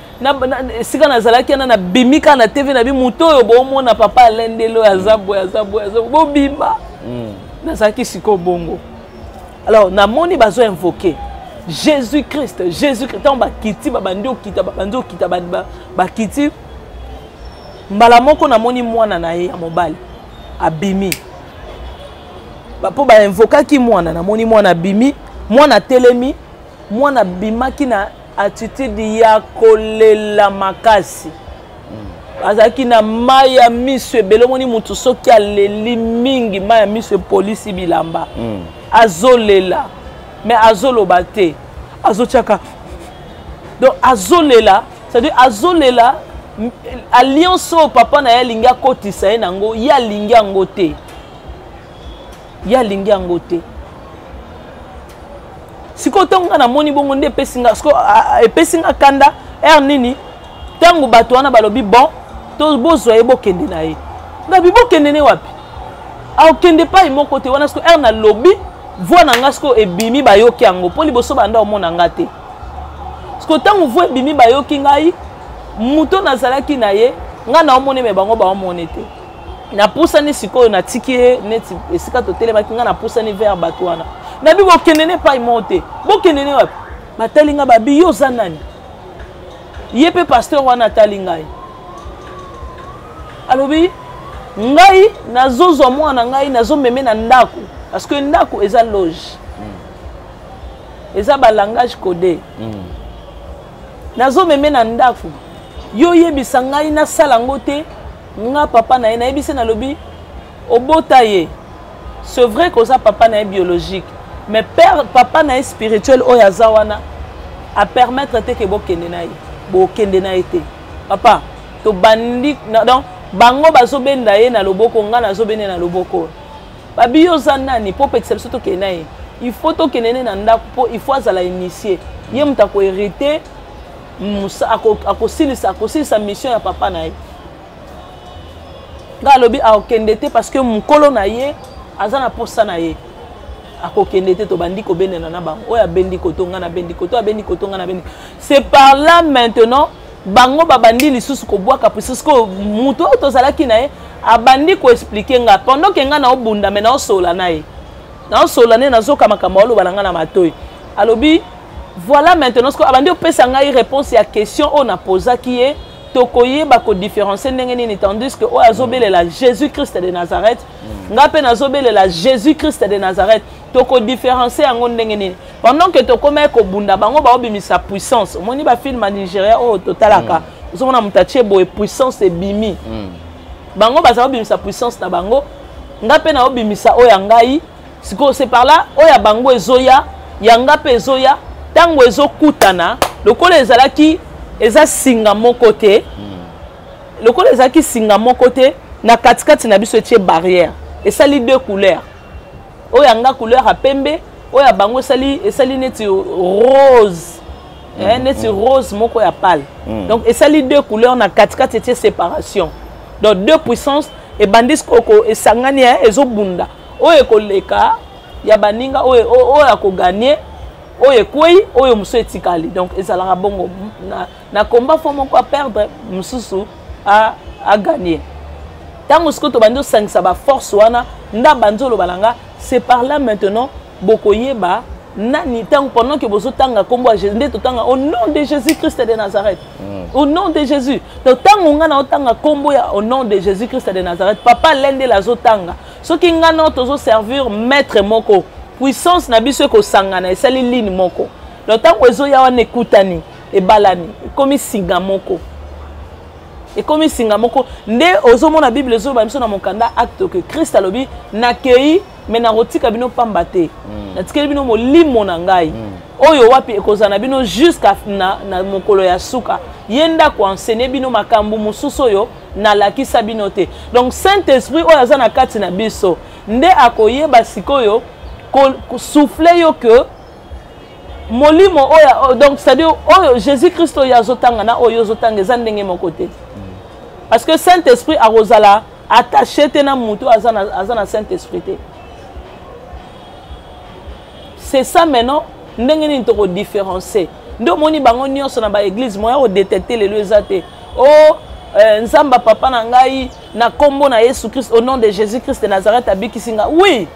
esika nazalaki ana nabimi kaka na tv nabi moto oyo bomona papa alain ndelo oyo aza boye aza boye aza bobima hmm. nazalaki sikoyo bongo alors namoni bazo invoke jésus christ jésus christ ntango bakiti babandi okita babandi okita bakiti mbala moko namoni mwana na ye ya mobali abimi mpo bainvokaki mwana namoni mwana abimi mwana atelemi mwana abimaki na attitude ya kolela makasi hmm. azalaki na mai ya miso ebele omoni motu soki aleli mingi mai ya miso epolisi bilamba hmm. azolela me azoloba te azotyaka donc azolela cest à azolela alliance oyo papa na ye alingi akotisa ye nango ye alingi yango te ye alingi yango te sikoyo ntango ngai namoni bongo nde epesi nga siko epesi nga kanda r nini ntango bato wana balobi bon to bozwa ye bokende na ye ngabi bokende ne wapi akokende pai moko te wana siko r nalobi voi na ngai sikoyo ebimi bayoki yango mpo liboso banda omona ngai te siko ntango vu ebimi bayoki ngai moto nazalaki na ye ngai naomone me bango baomone te napusani sikoyo natiki ye neti esika totelemaki ngai napusani vers bato wana nabi bokende ne epai moko te bokende ne wapi batali ngai babi yo oza nani ye mpe pasteur wana atali ngai alobi ngai nazozwa mwana ngai nazomeme na ndako parce que ndako eza loge eza ba langage code mm. nazomeme na ndako yo oyebisa ngai nasala yango te nga papa na ye nayebisi nalobi obota ye c'est vrai koza papa na ye biologique mais père papa na ye spirituel oyo aza wana apermettre te ke bokende na ye bokende na ye te papa tobandi donc bango bazobenda ye na loboko ngai nazobende na loboko babi yo oza nani mpo opekisa biso tokende na ye il faut tokende ne na ndako mpo il faut azala initie ye moto akoherite akosilisa akosilisa mission ya papa na ye ngai alobi akokende te parce que mokolo na ye aza na mposa na ye akokende te tobandi kobendana na bango oyo abendi koto ngai nabendi koto abendi koto ngai nabendi c'est par là maintenant bango babandi lisusu kobwaka puisque sikoyo moto oyo tozalaki na ye abandi koexplike nga pendant ke nga naobunda me naosolola na ye naosolola na ye nazoka makambo aoloba na nga na matoi alobi voilà maintenant sikoyo abandi opesa ngai réponse ya question oyo napozaki ye tokoyeba kodifferencie ndenge nini tandis que oyo azobelela jésus christ de nazareth mm. ngai mpe nazobelela jésus christ de nazareth tokodiferencie yango ndenge nini pendant ke tokomaki kobunda bango baobimisa puissance omoni bafilme ya nigeria oyo totalaka mm. ozomona moto atie boye puissance ebimi mm. bango bazala obimisa puissance na bango ngai mpe naobimisa oyo ya ngai sikoyo se par là oyo ya bango ezoya ya ngai mpe ezoya ntango ezokutana lokola ezalaki eza singa moko te mm. lokola ezalaki singa moko te na katikati na biso etie barrière esali deux couleurs oyo anga couleur ya pembe oyo ya bango esali esali neti rose mm. eh, neti mm. rose moko ya pale mm. donc esali deux couleurs na katikati etie séparation donc deux puissance ebandi sikoko esangani eh, ezobunda oyo ekoleka ya baninga oyo oyo akoganye oyo ekwei oyo mosusu etikali donc ezalaka bongo na na combat fo moko a perdre mosusu a, a gagner ntango sikoyo tobandi osangisa baforce wana nde abandi oloba na nga c'est par là maintenant bokoyeba nani ntango pendant ke bozotanga nkombo ya jésus nde totanga au nom de jésus christ de nazareth mm. au nom de jésus to ntango ngai naotanga nkombo ya au nom de jésus christ de nazareth papa lendele azotanga soki ngai nao tozoservir maître moko puissance na biso ekosangana esali ligne moko donc ntango ezoya wana ekutani ebalani ekomi singa moko ekomi singa moko nde ozomona bible ezoloba biso na mokanda acte que christ alobi nakei me nakotika bino mpamba te mm. natikeli bino molimo na ngai mm. oyo wapi ekozala na bino jusqu'à na, na mokolo ya suka ye nde akoenseigne bino makambo mosusu oyo nalakisa bino te donc saint esprit oyo aza na kati na biso nde akoyeba sikoyo kosouffle yo que molimo oyo donc c'est-à-dire oyo jésus christ oyo azotanga na oyo ozotanga eza ndenge moko te parce que saint esprit akozala attaché te na motu aza na, aza na saint esprit te c'est ça maintenant ndenge nini tokodifferencie nde omoni bango nyonso na baeglize moya kodetecte lelo eza te o oh, eh, nzamba papa na ngai na nkombo na yesu christ au nom de jésus christ de nazareth abikisi nga oui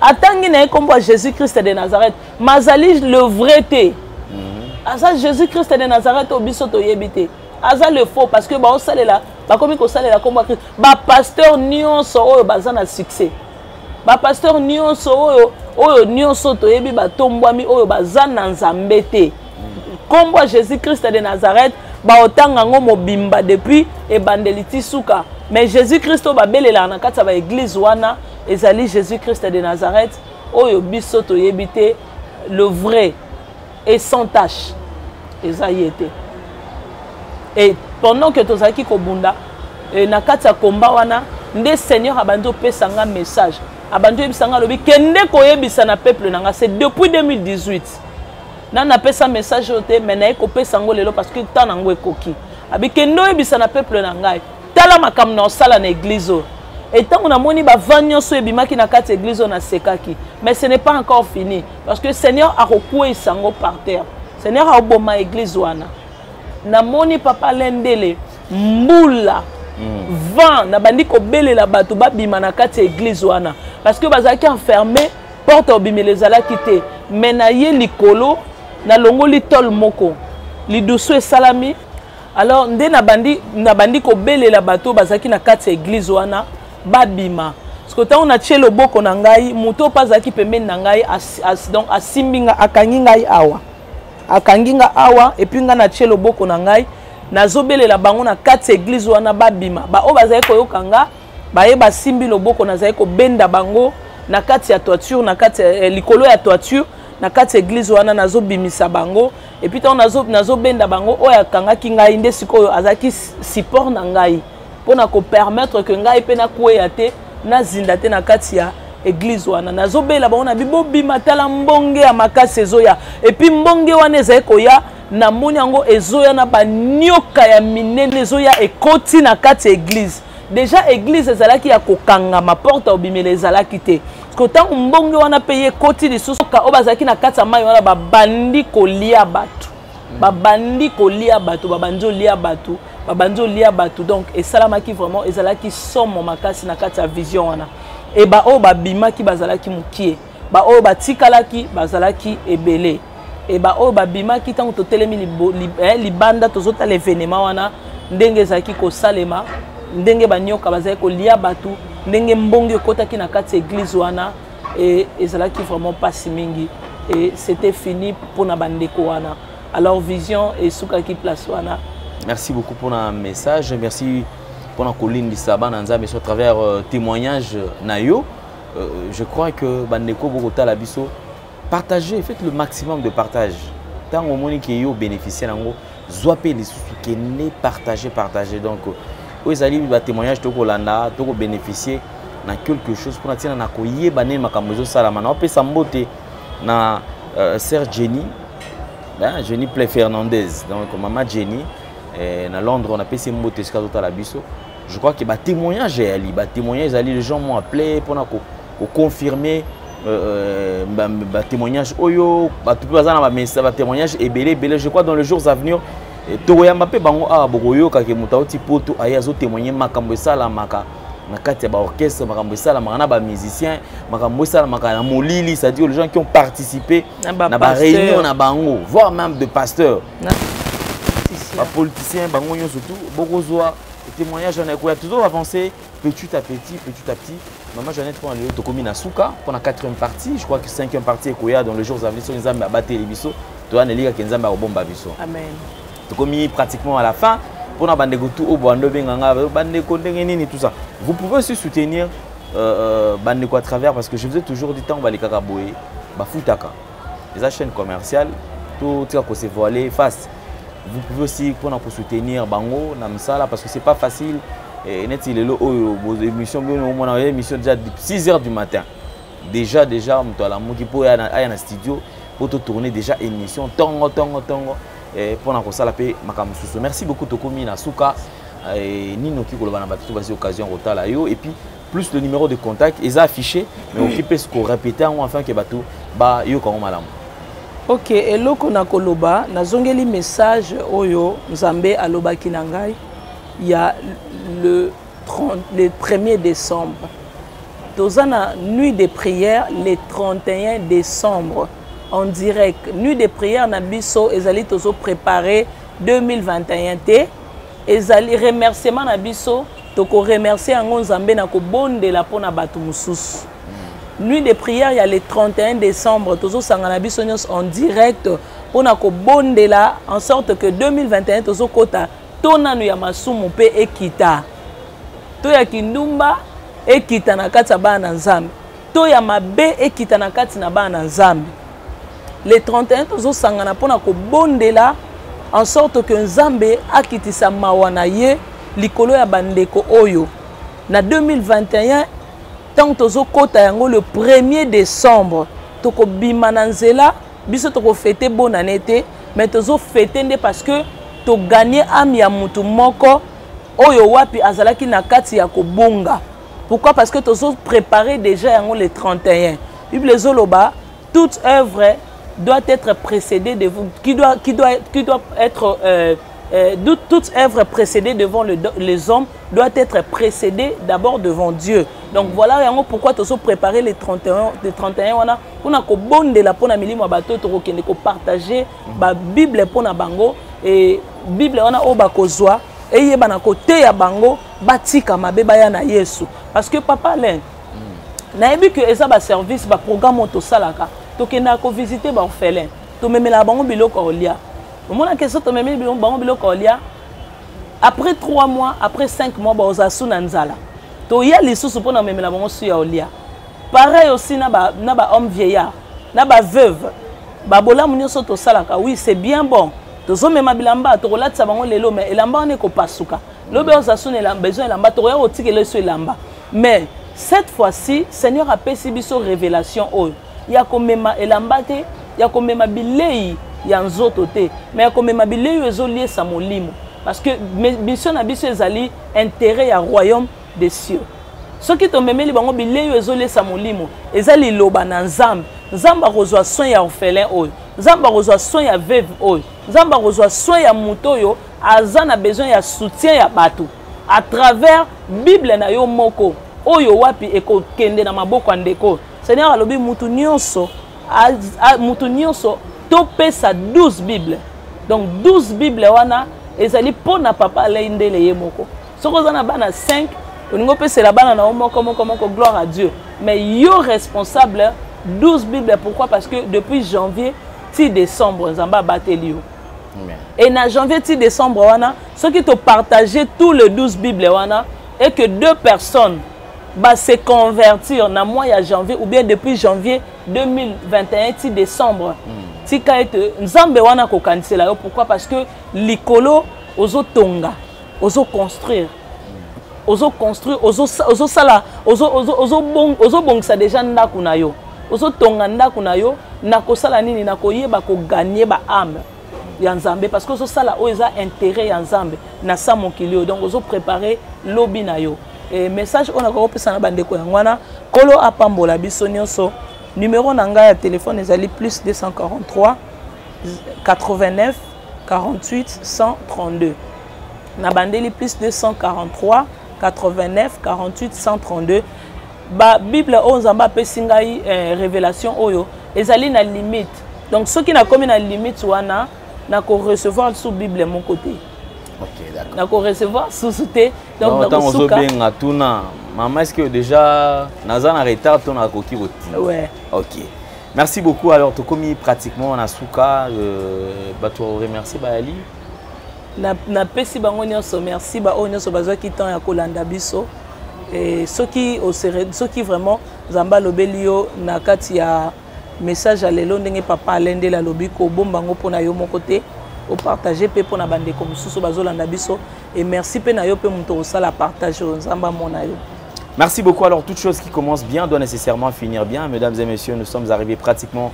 atangi na ye nkombo ya jésus christ de nazareth mazali le vrai te mm-hmm. aza jésus christ de nazareth oyo biso toyebi te aza le faux parce que baosalela bakomi kosalela nkombo ya christ bapasteur nyonso oyo baza na succès bapasteur nyonso oyo oyo nyonso toyebi batombwami oyo baza na nzambe te nkombo ya jésus christ de nazareth baotanga yango mobimba depuis ebandeli ti suka mais jésus christ oyo babelelaka na kati ya baeglize wana ezali jésus christ de nazareth oyo biso toyebi te le vrai et sans tâche eza ye te et pendant que tozalaki kobunda eh, na kati ya komba wana nde seigneur abandi opesa nga message abandi oyebisa nga alobi kende koyebisa na peuple na nga c'est depuis 2018 nani apesa message oyo te mai naye kopesa yango lelo parce que ntan yango ekoki abikende oyebisa na peuple na ngai tala makambo na osala na eglize oyo e ntango namoni bava nyonso ebimaki na kati ya eglize oyo nasekaki mais ce n'est pas encore fini parce que seigneur akokweisa yango par terre seigneur akoboma eglize wana namoni papa lendele mbula mm. vent nabandi kobelela bato babima na kati ya eglize wana parce que bazalaki enferme porte ya obimela ezalaki te me na ye likolo nalongoli tole moko lidusu esalami alors nde nabandi nabandi kobelela bato oyo bazalaki na kati ya eglize wana babima parceke ntango natye loboko na ngai moto oyo mpe azalaki pembeni na ngai as, as, donc asimbi ngai akangi ngai awa akangi ngai awa epui ngai natye loboko na ngai nazobelela bango na kati ya eglize wana babima baoyo bazali koyoka ngai baye basimbi loboko nazali kobenda bango na kati ya toiture na kati eh, likolo ya toiture na kati ya eglize wana nazobimisa bango epuis ntango nazobenda bango oyo akangaki ngai nde sikoyo azalaki support na ngai mpo na kopermettre ke ngai mpe nakweya te nazinda te na kati ya eglize wana nazobela bango na bi bobima tala mbonge ya makasi ezoya epuis mbonge wana ezali koya namoni yango ezoya na banioka ya minene ezoya ekoti na kati ya eglize deja eglise ezalaki ya kokangama porte obimela ezalaki te parceke ntango mbonge wana mpe ye ekoti lisusu ka oyo bazalaki na kati ya mai wana babandi kolia bato babandi kolia bato babandi olia bato babandi olia bato donc esalamaki vraiment ezalaki somo makasi na kati ya vision wana e baoyo babimaki bazalaki mokie baoyo batikalaki bazalaki ebele e baoyo babimaki ntango totelemi libo, li, eh, libanda tozotala evenema wana ndenge ezalaki kosalema ndenge banyoka bazalaki kolia bato ndenge mbongo ekotaki na kati ya eglize wana e, ezalaki vraiment mpasi mingi e, c'était fini mpo na bandeko wana alors vision esukaki place wana merci beaucoup mpo na message merci mpo na kolendisa bana nzambe so à travers euh, témoignage na yo Euh, je crois que bandeko bokotala biso partagez faites le maximum de partage ntango omoni ke yo obénéficie nango zwa mpe lisusu kende partage partage donc oyo ezali batémoignage tokolanda tokobénéficie na quelque chose mpona ntina na koyeba nini makambo ezosalama na opesa mbote na euh, sœur jenny hein, jenny ple fernandez donc mama jenny eh, na londres napesi mbote esika azotala biso je crois que ba témoignage eyali ba témoignage ezali les gens m'ont appelé mpona koconfirme euh, euh, ba témoignage oyo bato mpe baza na bamesa ba témoignage ebele ebele je crois dans les jours à venir eh, tokoyamba mpe bango awa ah, bokoyokake moto auti poto aye azotémoigne makambo esalamaka na kati ya baorchestre makambo esalamaka na bamusicien makambo esalamaka na molili c'est-à-dire les gens qui ont participé na baréunion na bango voire même de pasteur bapoliticien bango nyonso tout bokozwa témoignage wana ekoya toujours avancer petit à petit petit à petit maman jeannette mpona lelo tokomi na suka mpona quatrième partie je crois que cinquième partie ekoya dans le jour aveni soki nzambe abateli biso toya na elikaki nzambe akobomba biso amen tokomi pratiquement à la fin mpona bandeko tu oyo banda obenga nga bandeko ndenge nini tout ça vous pouvez aussi soutenir euh, euh, bandeko à travers parce que je vous ai toujours dit ntango balekaka boye bafutaka eza chaîne commerciale totika kose voiler face vous pouvez aussi mpona kosoutenir bango na misala parce que c'est pas facile eh, neti lelo oyo émission bino omona émission déjà 6 heures du matin déjà déjà moto alamuki mpo aya na studio mpo totourne déjà émission ntongo ntongo ntongo eh, mpona kosala mpe makambo mosusu merci beaucoup tokomi na suka eh, nini oki koloba na bato to basi occasion ya kotala yo epuis plus le numéro de contact eza affiché mais okoki mpe korepete yango afin ke bato bayoka yango malamu ok eloko na koloba nazongeli message oyo nzambe alobaki na ngai ya le, 30, le 1er décembre toza na nuit de prière le 31 décembre en direct nuit de prière na biso ezali tozo préparer 2021 te ezali remerciement na biso toko remercier yango nzambe na kobondela mpo na bato mosusu mm. nuit de prière ya le 31 décembre tozosangana biso nyonso en direct mpo na kobondela en sorte que 2021 tozokɔta to nano ya masumu mpe ekita to ya kindumba ekita na kati ya bana na nzambe to ya mabe ekita na kati na bana na nzambe le 31 tozosangana mpo na kobondela en sorte que nzambe akitisa mawa na ye likolo ya bandeko oyo na 2021 ntango tozokɔta yango le 1er décembre tokobima na nzela biso tokofete bonane te mais tozofete nde parce que toganye ame ya motu moko oyo wapi azalaki na kati ya kobonga pourquoi parce que tozo préparer déjà yango le 31 bible ezoloba toute œuvre doit être précédée de vous qui doit qui doit qui doit être euh, euh, toute œuvre précédée devant le, les hommes doit être précédée d'abord devant Dieu donc voilà yango pourquoi tozo préparer les 31 les 31 wana pona ko bondela pona milimo bato to kokende ko partager ba bible pona bango et bible wana oyo bakozwa eyebana koteya bango batika mabe baya na yesu parce que papa alain mm. nayebi ke eza baservice baprogramme oyo tosalaka tokendaka kovisite baorphelin tomemelaka bango biloko ya kolia omonaka eso tomemeli bango biloko ya kolia après 3 mois après 5 mois baoza su na nzala toya lisusu mpo na komemela bango su ya olia pareil aussi na bahomme ba vieillard na baveuve babolamu nyonso tosalaka oui c'est bien bon tozomema bilamba tokolatisa bango lelo mais elamba wana ekopasuka lobi oza so na besoin elamba tokoya kotikela eso elamba mais cette fois-ci seigneur apesi biso révélation oyo ya komema elamba te ya komema bilei ya nzoto te mais ya komema bilei oyo ezoliesa molimo parce que mission na biso ezali intérêt ya royaume des cieux soki tomemeli bango bilei oyo ezoliesa molimo eza liloba na nzambe nzambe akozwa soin ya orphelin oyo nzambe akozwa soin ya veve oyo nzambe akozwa soin ya moto oyo aza na besoin ya soutien ya bato à travers bible na yo moko oyo wapi ekokende na maboko ya ndeko seigneur alobi motu nyonso motu nyonso topesa 12 bible donc 12 bible wana ezali mpo na papa alei ndele ye moko soki oza na bana 5 olingi opesela bana na yo moko moko moko gloire à dieu mais yo responsable 12 bible pourquoi parce que depuis janvier ti décembre nzambe abateli yo et na janvier ti décembre wana soki topartage tous les 12 bible wana et que deux personnes base convertir na mois ya janvier ou bien depuis janvier 2021 ti décembre mm. tika ete nzambe wana akokanisela yo pourquoi parce que likolo ozotonga ozoconstruire ozo construire ozo ozo sala ozo ozo ozo bong ozo bongisa déjà ndaku na yo ozo tonga ndaku na yo na kosala nini na koyeba ko gagner ba âme ya nzambe parce que ozo sala oyo eza intérêt ya nzambe na sa mokili oyo donc ozo préparer lobi na yo e message oyo nakoki kopesa na bandeko yango wana nkolo apambola biso nyonso numero na ngai ya telefone ezali plus 243 89 48 132 na bandeli plus 243 89 48 132 ba bible oyo nzambe apesi ngai eh, révélation oyo ezali na limite donc soki nakomi na limite wana nakorecevoir lisusu bible moko te nakorecevoir susu te donc ntango ozobenga tuna mama eske oyo déjà naza na retard to nakoki kotinda ouais. ok merci beaucoup alors tokomi pratiquement na suka euh, bato remercie bayali napesi na bango nyonso merci baoyo nyonso bazwaki temps ya kolanda biso e, soki, osere, soki vraiment nzambe alobeli yo na kati ya message ya lelo ndenge papa alendele alobi kobomba yango mpo na yo moko te opartage mpe mpo na bandeko mosusu bazolanda biso e merci mpe na yo mpe moto okosala partage oyo nzambe amona yo Merci beaucoup. Alors, toute chose qui commence bien doit nécessairement finir bien. Mesdames et messieurs, nous sommes arrivés pratiquement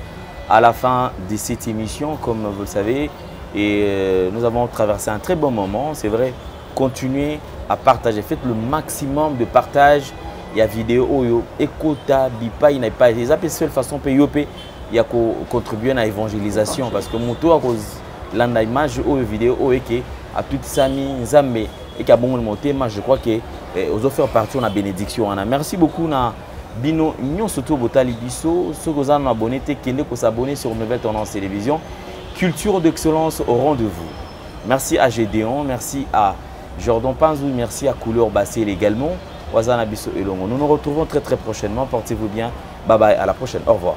à la fin de cette émission, comme vous le savez. et euh, nous avons traversé un très bon moment, c'est vrai. Continuez à partager, faites le maximum de partage. Il y a vidéo oyo, ekota, bipa, il n'y a pas. C'est la seule façon que vous ya ko contribuer na évangélisation parce que moto akoz landa image oyo vidéo oyo eke atutisami nzambe eke abongoli motema je crois que eh, ozo faire partie na bénédiction wana merci beaucoup na bino nyonso to botali biso soki oza na abonné te kende ko s'abonner sur nouvelle tendance télévision culture d'excellence au rendez-vous merci à Gédéon merci à Jordan Panzou merci à Couleur Bassel également waza na biso elongo nous nous retrouvons très très prochainement portez-vous bien bye bye à la prochaine au revoir